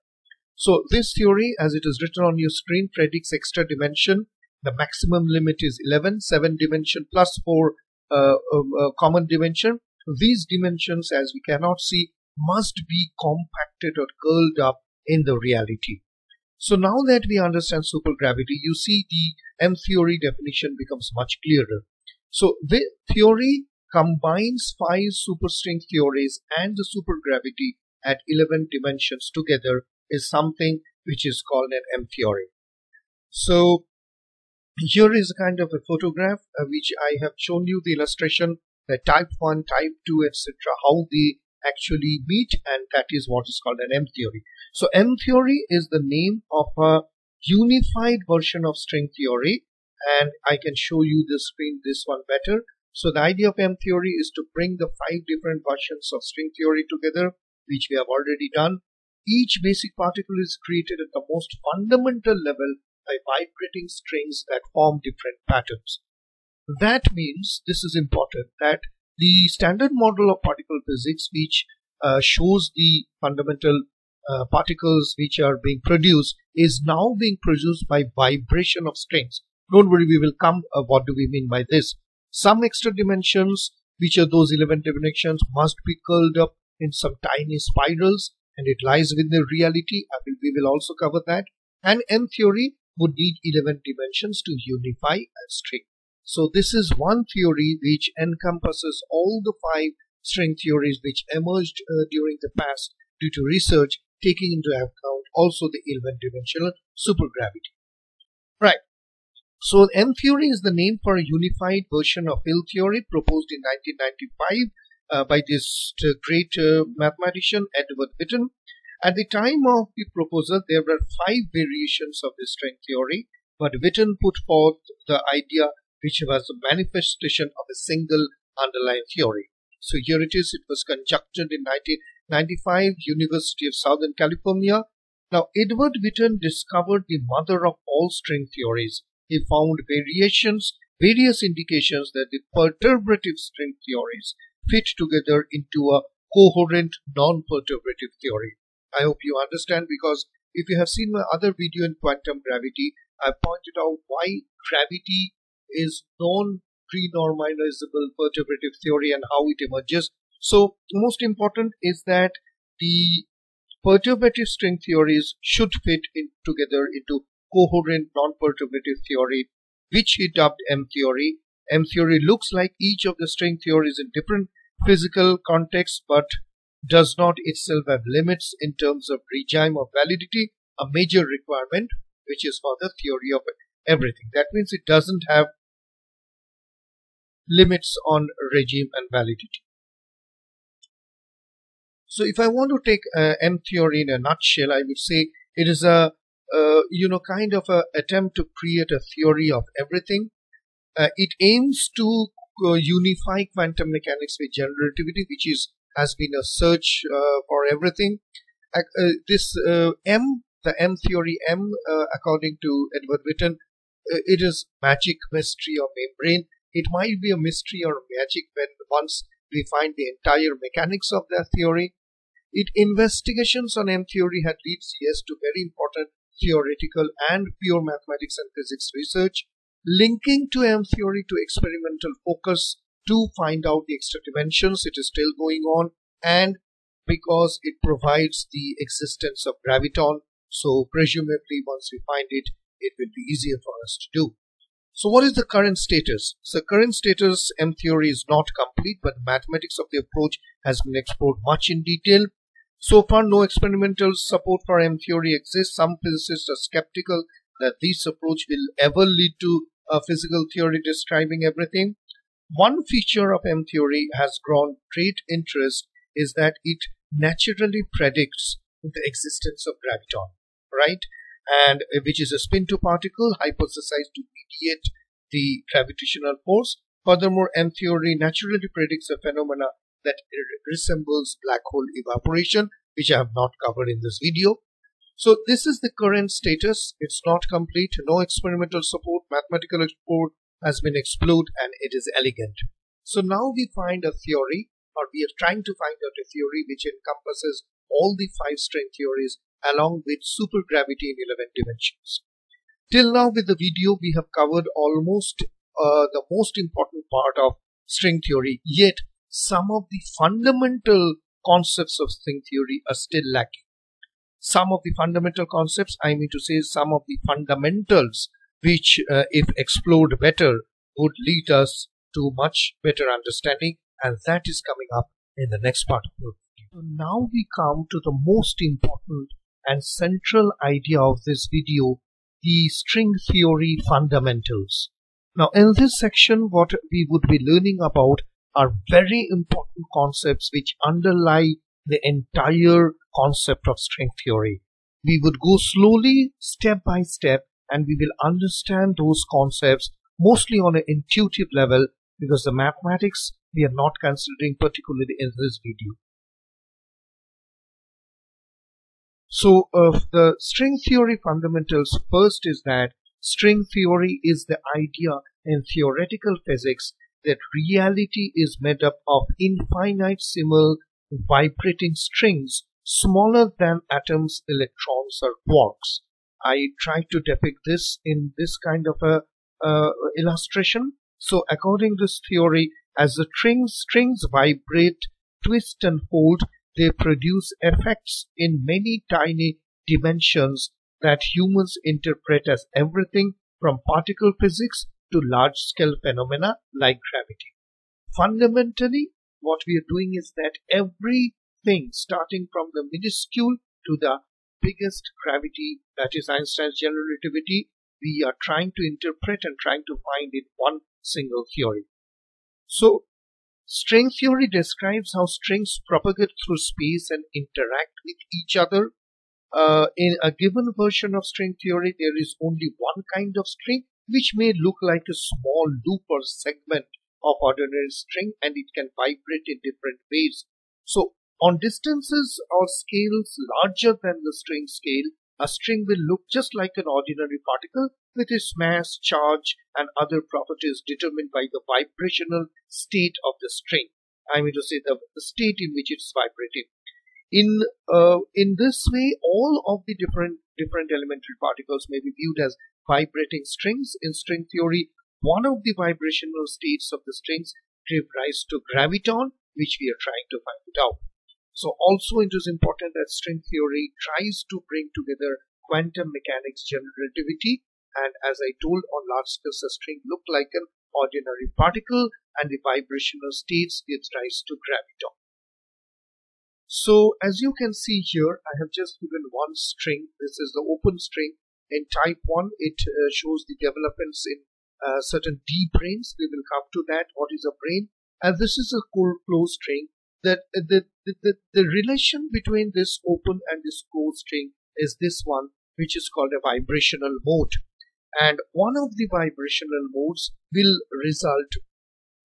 So this theory, as it is written on your screen, predicts extra dimension. The maximum limit is 11, 7 dimension plus 4 uh, um, uh, Uh, uh, uh, common dimension. These dimensions, as we cannot see, must be compacted or curled up in the reality. So now that we understand supergravity, you see the M theory definition becomes much clearer. So the theory combines five superstring theories and the supergravity at 11 dimensions together is something which is called an M theory. So here is a kind of a photograph uh, which I have shown you the illustration type 1, type 2, etc. how they actually meet and that is what is called an M theory. So M theory is the name of a unified version of string theory and I can show you the screen this one better. So the idea of M theory is to bring the five different versions of string theory together which we have already done. Each basic particle is created at the most fundamental level by vibrating strings that form different patterns. That means, this is important, that the standard model of particle physics which uh, shows the fundamental uh, particles which are being produced is now being produced by vibration of strings. Don't worry, we will come. Uh, what do we mean by this? Some extra dimensions, which are those 11 dimensions, must be curled up in some tiny spirals and it lies within the reality. Will, we will also cover that. And M theory would need 11 dimensions to unify a string. So this is one theory which encompasses all the five string theories which emerged uh, during the past due to research taking into account also the 11 dimensional supergravity. Right. So M theory is the name for a unified version of field theory proposed in 1995 uh, by this uh, great uh, mathematician Edward Witten. At the time of the proposal, there were five variations of the string theory, but Witten put forth the idea which was a manifestation of a single underlying theory. So here it is. It was conducted in 1995, University of Southern California. Now, Edward Witten discovered the mother of all string theories. He found variations, various indications that the perturbative string theories fit together into a coherent non-perturbative theory. I hope you understand because if you have seen my other video in quantum gravity, I pointed out why gravity is non-renormalizable perturbative theory and how it emerges. So most important is that the perturbative string theories should fit in together into coherent non-perturbative theory, which he dubbed M theory. M theory looks like each of the string theories in different physical contexts, but does not itself have limits in terms of regime of validity, a major requirement, which is for the theory of everything. That means it doesn't have limits on regime and validity. So if I want to take uh, M theory in a nutshell, I would say it is a uh, you know kind of a attempt to create a theory of everything. Uh, it aims to uh, unify quantum mechanics with general relativity, which is has been a search uh, for everything. Uh, this M, the M theory M, according to Edward Witten, it is magic mystery or membrane it might be a mystery or magic when once we find the entire mechanics of that theory. It investigations on M theory had led yes to very important theoretical and pure mathematics and physics research, linking to M theory to experimental focus to find out the extra dimensions. It is still going on and because it provides the existence of graviton. So presumably once we find it, it will be easier for us to do. So what is the current status? So current status M theory is not complete, but the mathematics of the approach has been explored much in detail. So far, no experimental support for M theory exists. Some physicists are skeptical that this approach will ever lead to a physical theory describing everything. One feature of M theory has grown great interest is that it naturally predicts the existence of graviton, right? and uh, which is a spin to particle hypothesized to mediate the gravitational force. Furthermore, M theory naturally predicts a phenomena that resembles black hole evaporation, which I have not covered in this video. So this is the current status. It's not complete. No experimental support, mathematical support has been explored and it is elegant. So now we find a theory or we are trying to find out a theory which encompasses all the five string theories along with supergravity in 11 dimensions. Till now with the video we have covered almost uh, the most important part of string theory yet some of the fundamental concepts of string theory are still lacking. Some of the fundamental concepts, I mean to say some of the fundamentals which uh, if explored better would lead us to much better understanding and that is coming up in the next part of the video. Now we come to the most important and central idea of this video, the string theory fundamentals. Now in this section what we would be learning about are very important concepts which underlie the entire concept of string theory. we would go slowly, step by step, and we will understand those concepts mostly on an intuitive level because the mathematics we are not considering particularly in this video. So uh, the string theory fundamentals first is that string theory is the idea in theoretical physics that reality is made up of infinitesimal vibrating strings smaller than atoms, electrons or quarks. I try to depict this in this kind of a uh, illustration. So according to this theory, as the strings, strings vibrate, twist and fold, they produce effects in many tiny dimensions that humans interpret as everything from particle physics to large scale phenomena like gravity. Fundamentally, what we are doing is that everything starting from the minuscule to the biggest gravity, that is Einstein's general relativity, we are trying to interpret and trying to find in one single theory. So, string theory describes how strings propagate through space and interact with each other. Uh, in a given version of string theory, there is only one kind of string, which may look like a small loop or segment of ordinary string and it can vibrate in different ways. So on distances or scales larger than the string scale, a string will look just like an ordinary particle with its mass, charge and other properties determined by the vibrational state of the string. I mean to say the, state in which it's vibrating. In uh, in this way, all of the different different elementary particles may be viewed as vibrating strings. In string theory, one of the vibrational states of the strings give rise to graviton, which we are trying to find out. So also it is important that string theory tries to bring together quantum mechanics general relativity and as I told on large scale a string look like an ordinary particle and the vibrational states gives rise to graviton. So as you can see here I have just given one string this is the open string in type 1 it uh, shows the developments in uh, certain D branes. We will come to that. What is a brane? And this is a closed string. That the, the, the, the relation between this open and this closed string is this one, which is called a vibrational mode. And one of the vibrational modes will result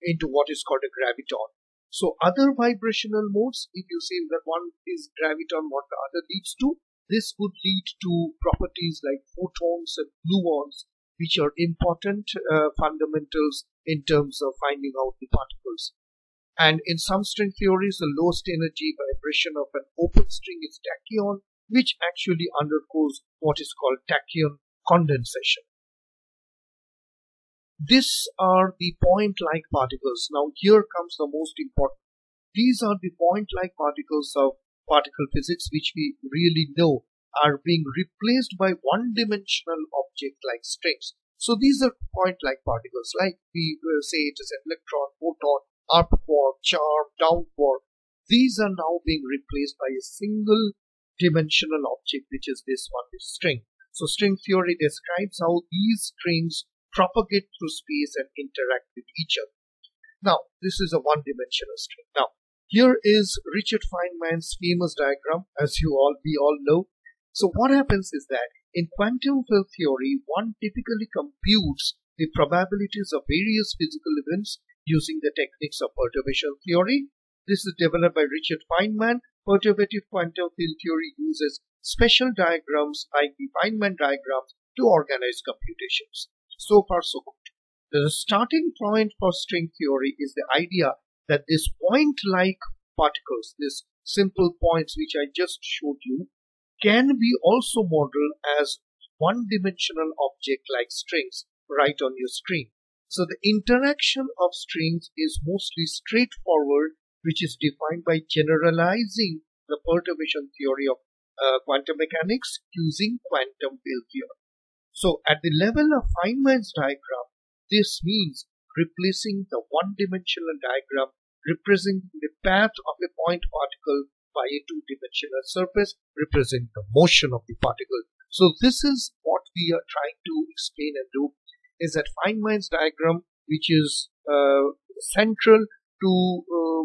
into what is called a graviton. So other vibrational modes, if you say that one is graviton, what the other leads to, this would lead to properties like photons and gluons which are important uh, fundamentals in terms of finding out the particles. And in some string theories, the lowest energy vibration of an open string is tachyon, which actually undergoes what is called tachyon condensation. These are the point-like particles. Now here comes the most important. These are the point-like particles of particle physics which we really know are being replaced by one-dimensional object like strings. So these are point-like particles, like we uh, say it is an electron, photon, up quark, charm, down quark. These are now being replaced by a single dimensional object, which is this one, this string. So string theory describes how these strings propagate through space and interact with each other. Now, this is a one-dimensional string. Now, here is Richard Feynman's famous diagram, as you all, we all know. So what happens is that in quantum field theory, one typically computes the probabilities of various physical events using the techniques of perturbation theory. This is developed by Richard Feynman. Perturbative quantum field theory uses special diagrams like the Feynman diagrams to organize computations. So far, so good. The starting point for string theory is the idea that these point-like particles, these simple points which I just showed you, can be also modeled as one-dimensional object like strings right on your screen. So the interaction of strings is mostly straightforward, which is defined by generalizing the perturbation theory of uh, quantum mechanics using quantum field theory. So at the level of Feynman's diagram, this means replacing the one-dimensional diagram representing the path of a point particle by a two-dimensional surface representing the motion of the particle. So this is what we are trying to explain and do is that Feynman's diagram which is uh, central to uh,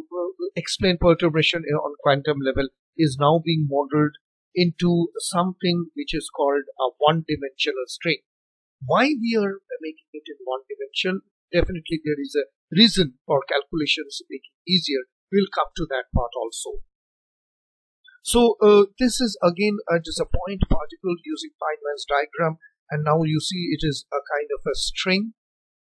explain perturbation on quantum level is now being modeled into something which is called a one-dimensional string. Why we are making it in one dimension? Definitely there is a reason for calculations making easier. We'll come to that part also. So uh, this is again uh, just a point particle using Feynman's diagram and now you see it is a kind of a string.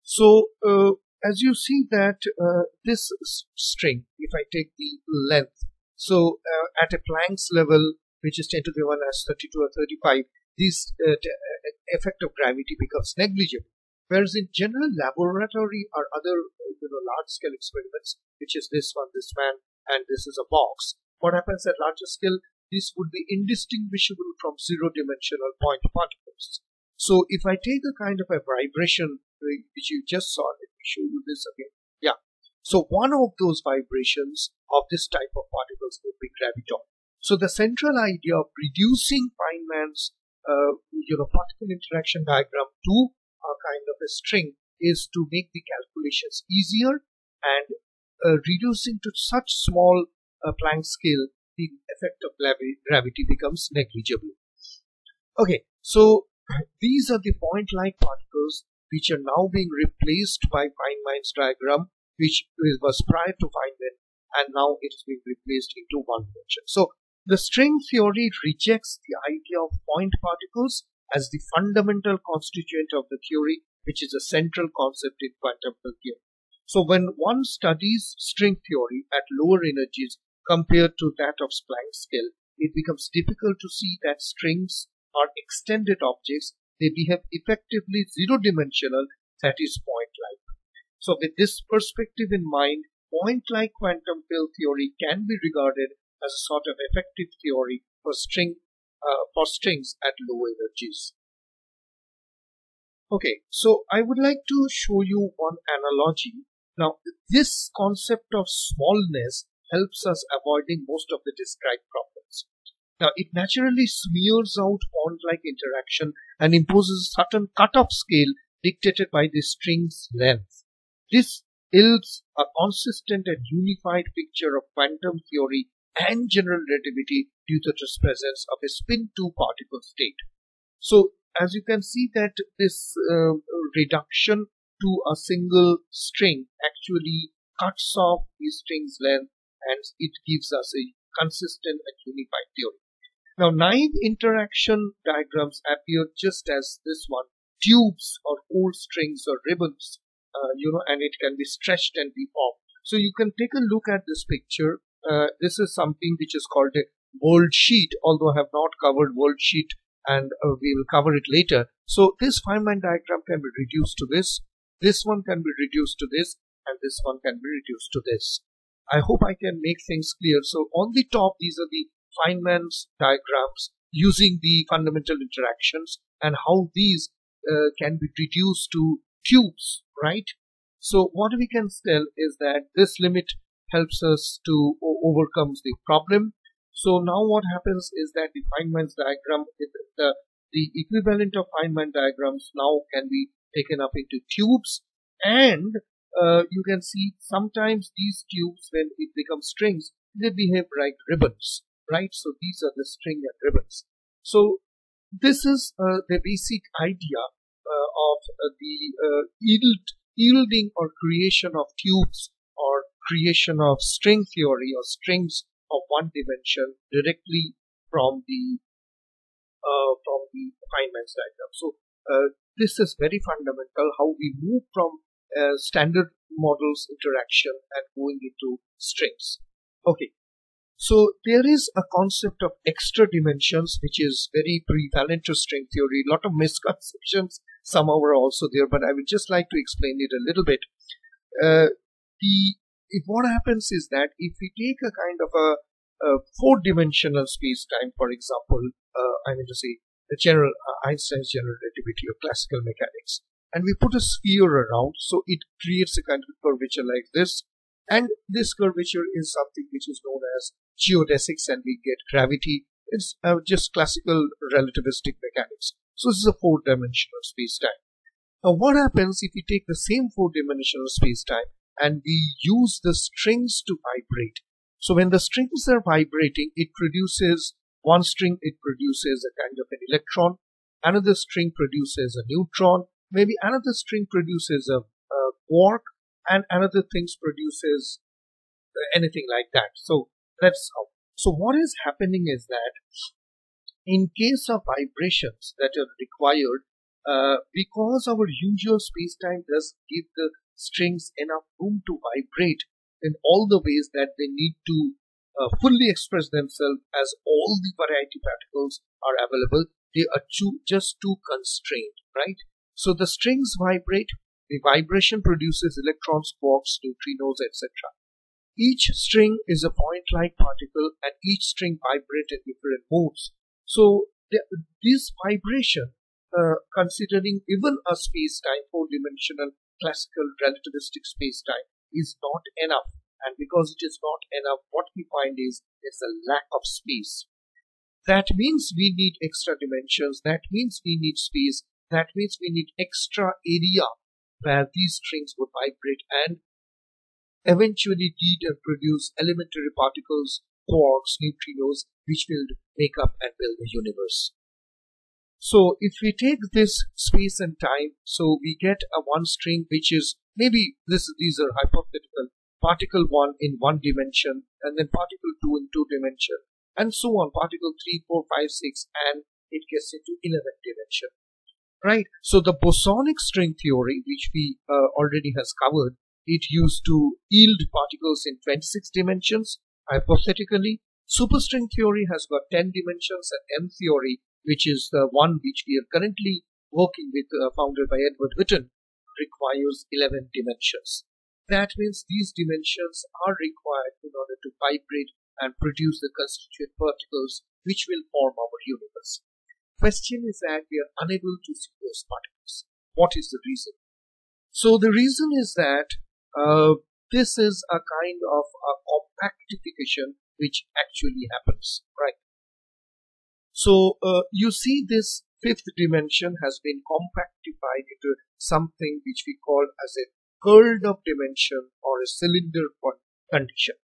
So uh, as you see that uh, this string, if I take the length, so uh, at a Planck's level, which is 10 to the 1 as 32 or 35, this uh, uh, effect of gravity becomes negligible. Whereas in general laboratory or other you know, large scale experiments, which is this one, this man, and this is a box, what happens at larger scale, this would be indistinguishable from zero dimensional point particles. So if I take a kind of a vibration, which you just saw, let me show you this again. Yeah. So one of those vibrations of this type of particles would be graviton. So the central idea of reducing Feynman's uh, you know particle interaction diagram to a kind of a string is to make the calculations easier and uh, reducing to such small uh, Planck scale the effect of gravity becomes negligible. Okay, so these are the point-like particles which are now being replaced by Feynman's diagram which was prior to Feynman and now it is being replaced into one dimension. So the string theory rejects the idea of point particles as the fundamental constituent of the theory, which is a central concept in quantum theory. So when one studies string theory at lower energies compared to that of Planck's scale, it becomes difficult to see that strings are extended objects. They behave effectively zero-dimensional, that is point-like. So with this perspective in mind, point-like quantum field theory can be regarded as a sort of effective theory for string uh, for strings at low energies. Okay, so I would like to show you one analogy. Now, this concept of smallness helps us avoiding most of the described problems. Now, it naturally smears out point-like interaction and imposes a certain cutoff scale dictated by the string's length. This yields a consistent and unified picture of quantum theory and general relativity due to the presence of a spin 2 particle state. So as you can see that this uh, reduction to a single string actually cuts off the string's length and it gives us a consistent and unified theory. Now naive interaction diagrams appear just as this one, tubes or old strings or ribbons, uh, you know, and it can be stretched and be off. So you can take a look at this picture uh, this is something which is called a world sheet, although I have not covered world sheet and uh, we will cover it later. So this Feynman diagram can be reduced to this, this one can be reduced to this, and this one can be reduced to this. I hope I can make things clear. So on the top, these are the Feynman's diagrams using the fundamental interactions and how these uh, can be reduced to tubes, right? So what we can tell is that this limit helps us to overcome the problem. So now what happens is that the Feynman's diagram, the, the equivalent of Feynman diagrams now can be taken up into tubes and uh, you can see sometimes these tubes when it becomes strings they behave like ribbons right so these are the string and ribbons so this is uh, the basic idea uh, of uh, the uh, yield, yielding or creation of tubes or creation of string theory or strings of one dimension directly from the uh, from the Feynman's diagram. So uh, this is very fundamental how we move from standard models interaction and going into strings. Okay, so there is a concept of extra dimensions which is very prevalent to string theory. A lot of misconceptions somehow are also there, but I would just like to explain it a little bit. Uh, the if what happens is that if we take a kind of a, a four-dimensional space-time, for example, uh, I mean to say the general uh, Einstein's general relativity or classical mechanics, and we put a sphere around, so it creates a kind of curvature like this, and this curvature is something which is known as geodesics, and we get gravity. It's uh, just classical relativistic mechanics. So this is a four-dimensional space-time. Now what happens if we take the same four-dimensional space-time and we use the strings to vibrate. So when the strings are vibrating, it produces One string it produces a kind of an electron, another string produces a neutron, maybe another string produces a, a quark, and another things produces anything like that. So So what is happening is that in case of vibrations that are required, uh, because our usual space-time does give the strings enough room to vibrate in all the ways that they need to uh, fully express themselves as all the variety particles are available, they are too, just too constrained, right? So the strings vibrate, the vibration produces electrons, quarks, neutrinos, etc. Each string is a point-like particle and each string vibrates in different modes. So this vibration, uh, considering even a space-time, four-dimensional classical relativistic space-time, is not enough. And because it is not enough, what we find is there's a lack of space. That means we need extra dimensions. That means we need space. That means we need extra area where these strings would vibrate and eventually lead and produce elementary particles, quarks, neutrinos, which will make up and build the universe. So if we take this space and time, so we get a one string which is maybe this these are hypothetical particle 1 in one dimension and then particle 2 in two dimension and so on particle 3 4 5 6 and it gets into 11 dimension right so the bosonic string theory which we uh, already has covered it used to yield particles in 26 dimensions hypothetically superstring theory has got 10 dimensions and m theory which is the one which we are currently working with uh, founded by edward witten requires 11 dimensions that means these dimensions are required in order to vibrate and produce the constituent particles which will form our universe. Question is that we are unable to see those particles. What is the reason? So the reason is that uh, this is a kind of a compactification which actually happens, right? So uh, you see this fifth dimension has been compactified into something which we call as a curled up dimension or a cylinder condition.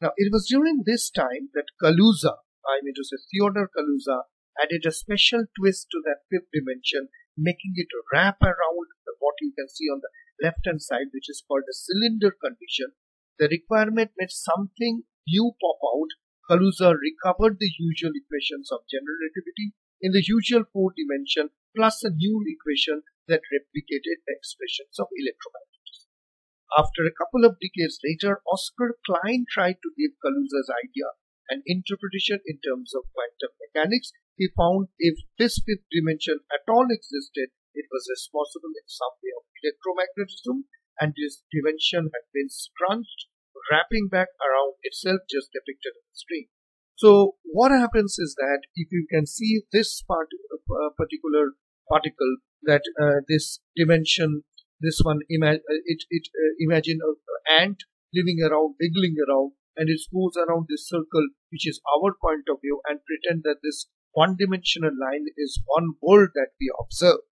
Now, it was during this time that Kaluza, I mean to say Theodor Kaluza, added a special twist to that fifth dimension, making it wrap around what you can see on the left hand side, which is called a cylinder condition. The requirement made something new pop out. Kaluza recovered the usual equations of general relativity in the usual four dimension plus a new equation that replicated the expressions of electromagnetism. After a couple of decades later, Oscar Klein tried to give Kaluza's idea an interpretation in terms of quantum mechanics. He found if this fifth dimension at all existed, it was responsible in some way of electromagnetism, and this dimension had been scrunched, wrapping back around itself, just depicted on the screen. So what happens is that if you can see this part, uh, particular particle, that uh, this dimension this one, ima- uh, it, it uh, imagine an ant living around, wiggling around, and it moves around this circle, which is our point of view, and pretend that this one-dimensional line is one world that we observe.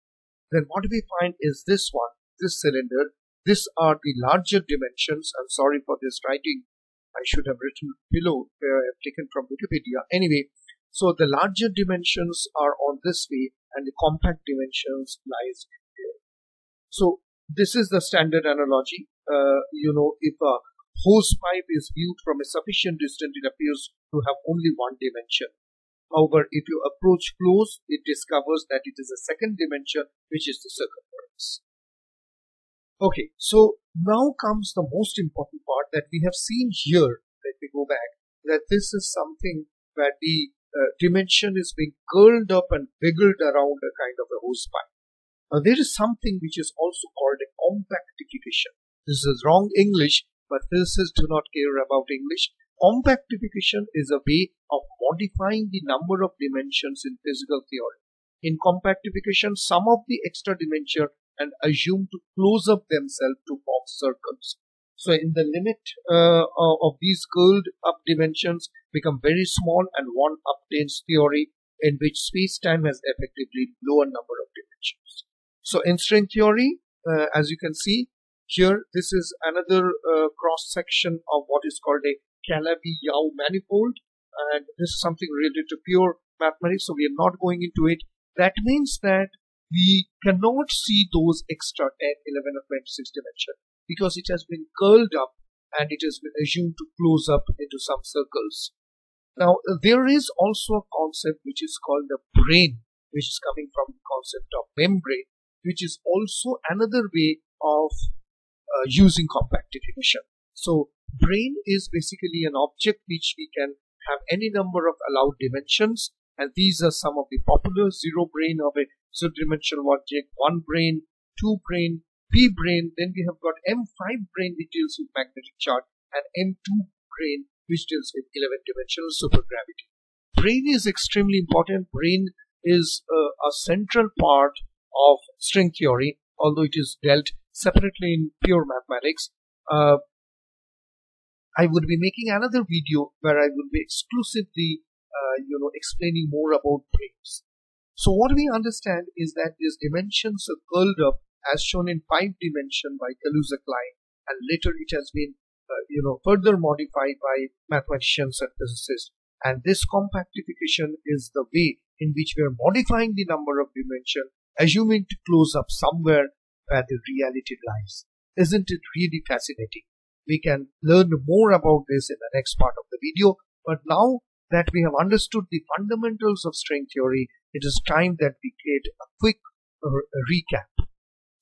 Then what we find is this one, this cylinder. These are the larger dimensions. I'm sorry for this writing. I should have written below where I have taken from Wikipedia. Anyway, so the larger dimensions are on this way and the compact dimensions lies here. So this is the standard analogy. Uh, you know, if a hose pipe is viewed from a sufficient distance, it appears to have only one dimension. However, if you approach close, it discovers that it is a second dimension, which is the circumference. Okay, so now comes the most important part that we have seen here. Let me go back. That this is something where the uh, dimension is being curled up and wiggled around a kind of a hose pipe. Now, there is something which is also called a compactification. This is wrong English, but physicists do not care about English. Compactification is a way of modifying the number of dimensions in physical theory. In compactification, some of the extra dimensions and assumed to close up themselves to form circles. So in the limit uh, of these curled up dimensions become very small and one obtains theory in which space-time has effectively lower number of dimensions. So in string theory, uh, as you can see here, this is another uh, cross section of what is called a Calabi-Yau manifold. and this is something related to pure mathematics, so we are not going into it. That means that we cannot see those extra 10, 11 or 26 dimension because it has been curled up and it has been assumed to close up into some circles. Now, there is also a concept which is called the brane, which is coming from the concept of membrane, which is also another way of uh, using compacted emission. So, brane is basically an object which we can have any number of allowed dimensions, and these are some of the popular zero brane of a zero-dimensional object, one brane, two brane, p brane, Then we have got m5 brane which deals with magnetic charge, and m2 brane which deals with 11 dimensional supergravity. Brane is extremely important. Brane is uh, a central part of string theory, although it is dealt separately in pure mathematics. Uh, I would be making another video where I will be exclusively, uh, you know, explaining more about branes. So what we understand is that these dimensions are curled up as shown in five dimension by Kaluza-Klein and later it has been uh, you know further modified by mathematicians and physicists. And this compactification is the way in which we are modifying the number of dimension assuming to close up somewhere where the reality lies. Isn't it really fascinating we can learn more about this in the next part of the video but now that we have understood the fundamentals of string theory it is time that we create a quick recap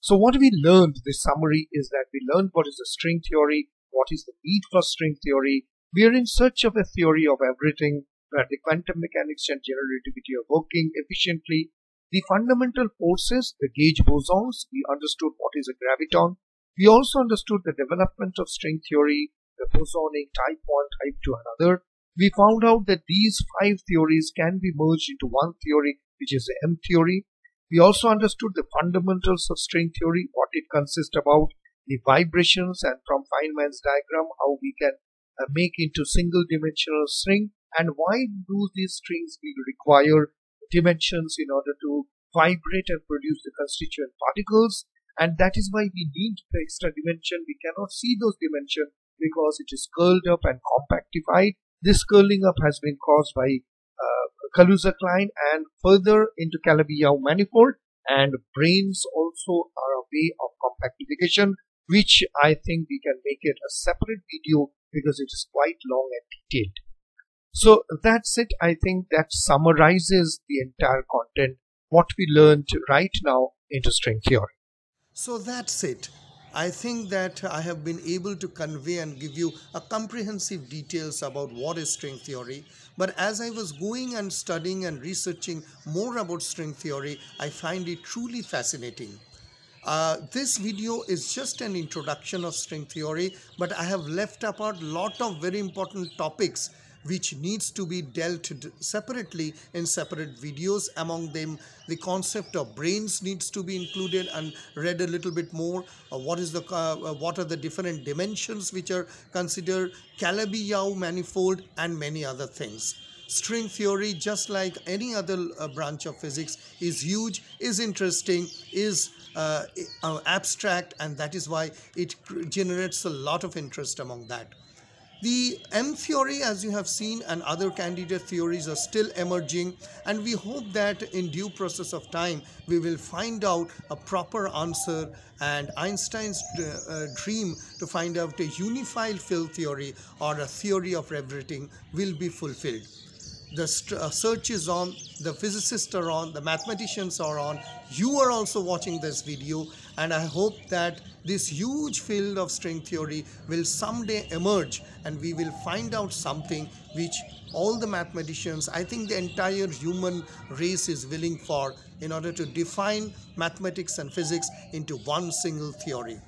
so what we learned, the summary is that we learned what is the string theory, what is the need for string theory. We are in search of a theory of everything where the quantum mechanics and general relativity are working efficiently. The fundamental forces, the gauge bosons, we understood what is a graviton. We also understood the development of string theory, the bosonic type 1, type 2 another. We found out that these five theories can be merged into one theory, which is the M theory. We also understood the fundamentals of string theory, what it consists about, the vibrations and from Feynman's diagram how we can uh, make into single dimensional string and why do these strings require dimensions in order to vibrate and produce the constituent particles and that is why we need the extra dimension we cannot see those dimensions because it is curled up and compactified this curling up has been caused by uh, Kaluza-Klein and further into Calabi-Yau manifold and branes also are a way of compactification which I think we can make it a separate video because it is quite long and detailed. So that's it. I think that summarizes the entire content, what we learned right now into string theory. So that's it. I think that I have been able to convey and give you a comprehensive details about what is string theory. But as I was going and studying and researching more about string theory, I find it truly fascinating. Uh, this video is just an introduction of string theory, but I have left apart lot of very important topics which needs to be dealt separately in separate videos. Among them, the concept of branes needs to be included and read a little bit more. Uh, what is the uh, uh what are the different dimensions which are considered, Calabi-Yau manifold, and many other things string theory just like any other uh, branch of physics is huge is interesting is uh, uh, abstract and that is why it generates a lot of interest among that the M theory, as you have seen, and other candidate theories are still emerging, and we hope that in due process of time, we will find out a proper answer and Einstein's uh, dream to find out a unified field theory or a theory of everything will be fulfilled the uh, search is on, the physicists are on, the mathematicians are on. You are also watching this video and I hope that this huge field of string theory will someday emerge and we will find out something which all the mathematicians, I think the entire human race is willing for in order to define mathematics and physics into one single theory.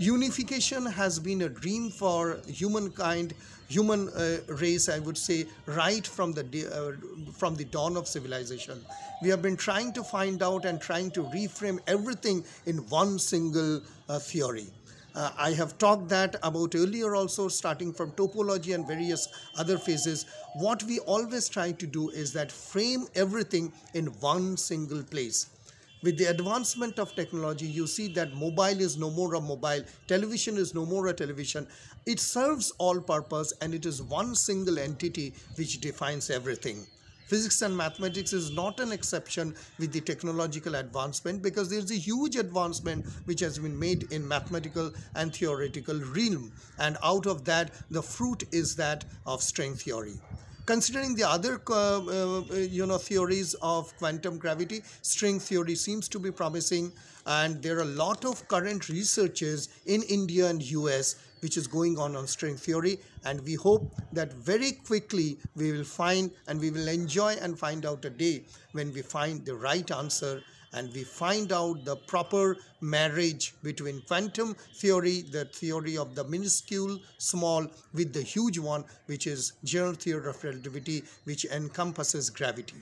Unification has been a dream for humankind human uh, race i would say right from the uh, from the dawn of civilization we have been trying to find out and trying to reframe everything in one single uh, theory uh, I have talked that about earlier also starting from topology and various other phases. What we always try to do is that frame everything in one single place. With the advancement of technology, you see that mobile is no more a mobile, television is no more a television. It serves all purpose and it is one single entity which defines everything. Physics and mathematics is not an exception with the technological advancement because there's a huge advancement which has been made in mathematical and theoretical realm and out of that the fruit is that of string theory considering the other uh, uh, you know theories of quantum gravity string theory seems to be promising and there are a lot of current researches in india and us which is going on on string theory and we hope that very quickly we will find and we will enjoy and find out a day when we find the right answer and we find out the proper marriage between quantum theory, the theory of the minuscule small with the huge one, which is general theory of relativity, which encompasses gravity.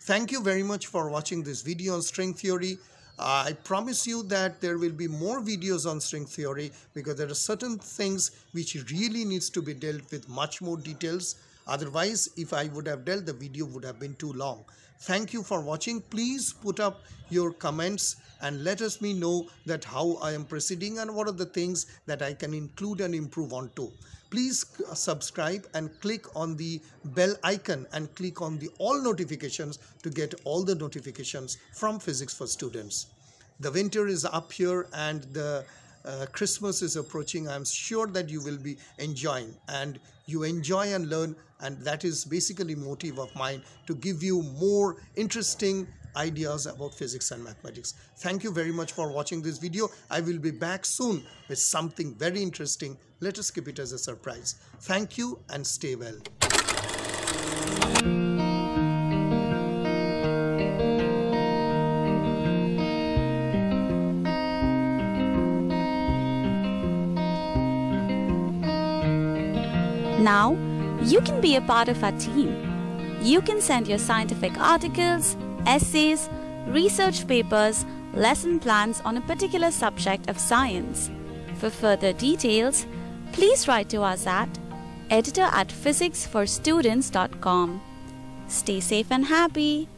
Thank you very much for watching this video on string theory. Uh, I promise you that there will be more videos on string theory because there are certain things which really needs to be dealt with much more details. Otherwise, if I would have dealt, the video would have been too long. Thank you for watching. Please put up your comments and let us me know that how I am proceeding and what are the things that I can include and improve on too. Please subscribe and click on the bell icon and click on the all notifications to get all the notifications from Physics for Students. The winter is up here and the uh, Christmas is approaching. I'm sure that you will be enjoying and you enjoy and learn and that is basically motive of mine to give you more interesting ideas about physics and mathematics. Thank you very much for watching this video. I will be back soon with something very interesting. Let us keep it as a surprise. Thank you and stay well. Now, you can be a part of our team. You can send your scientific articles, essays, research papers, lesson plans on a particular subject of science. For further details, please write to us at editor at physicsforstudents.com. Stay safe and happy.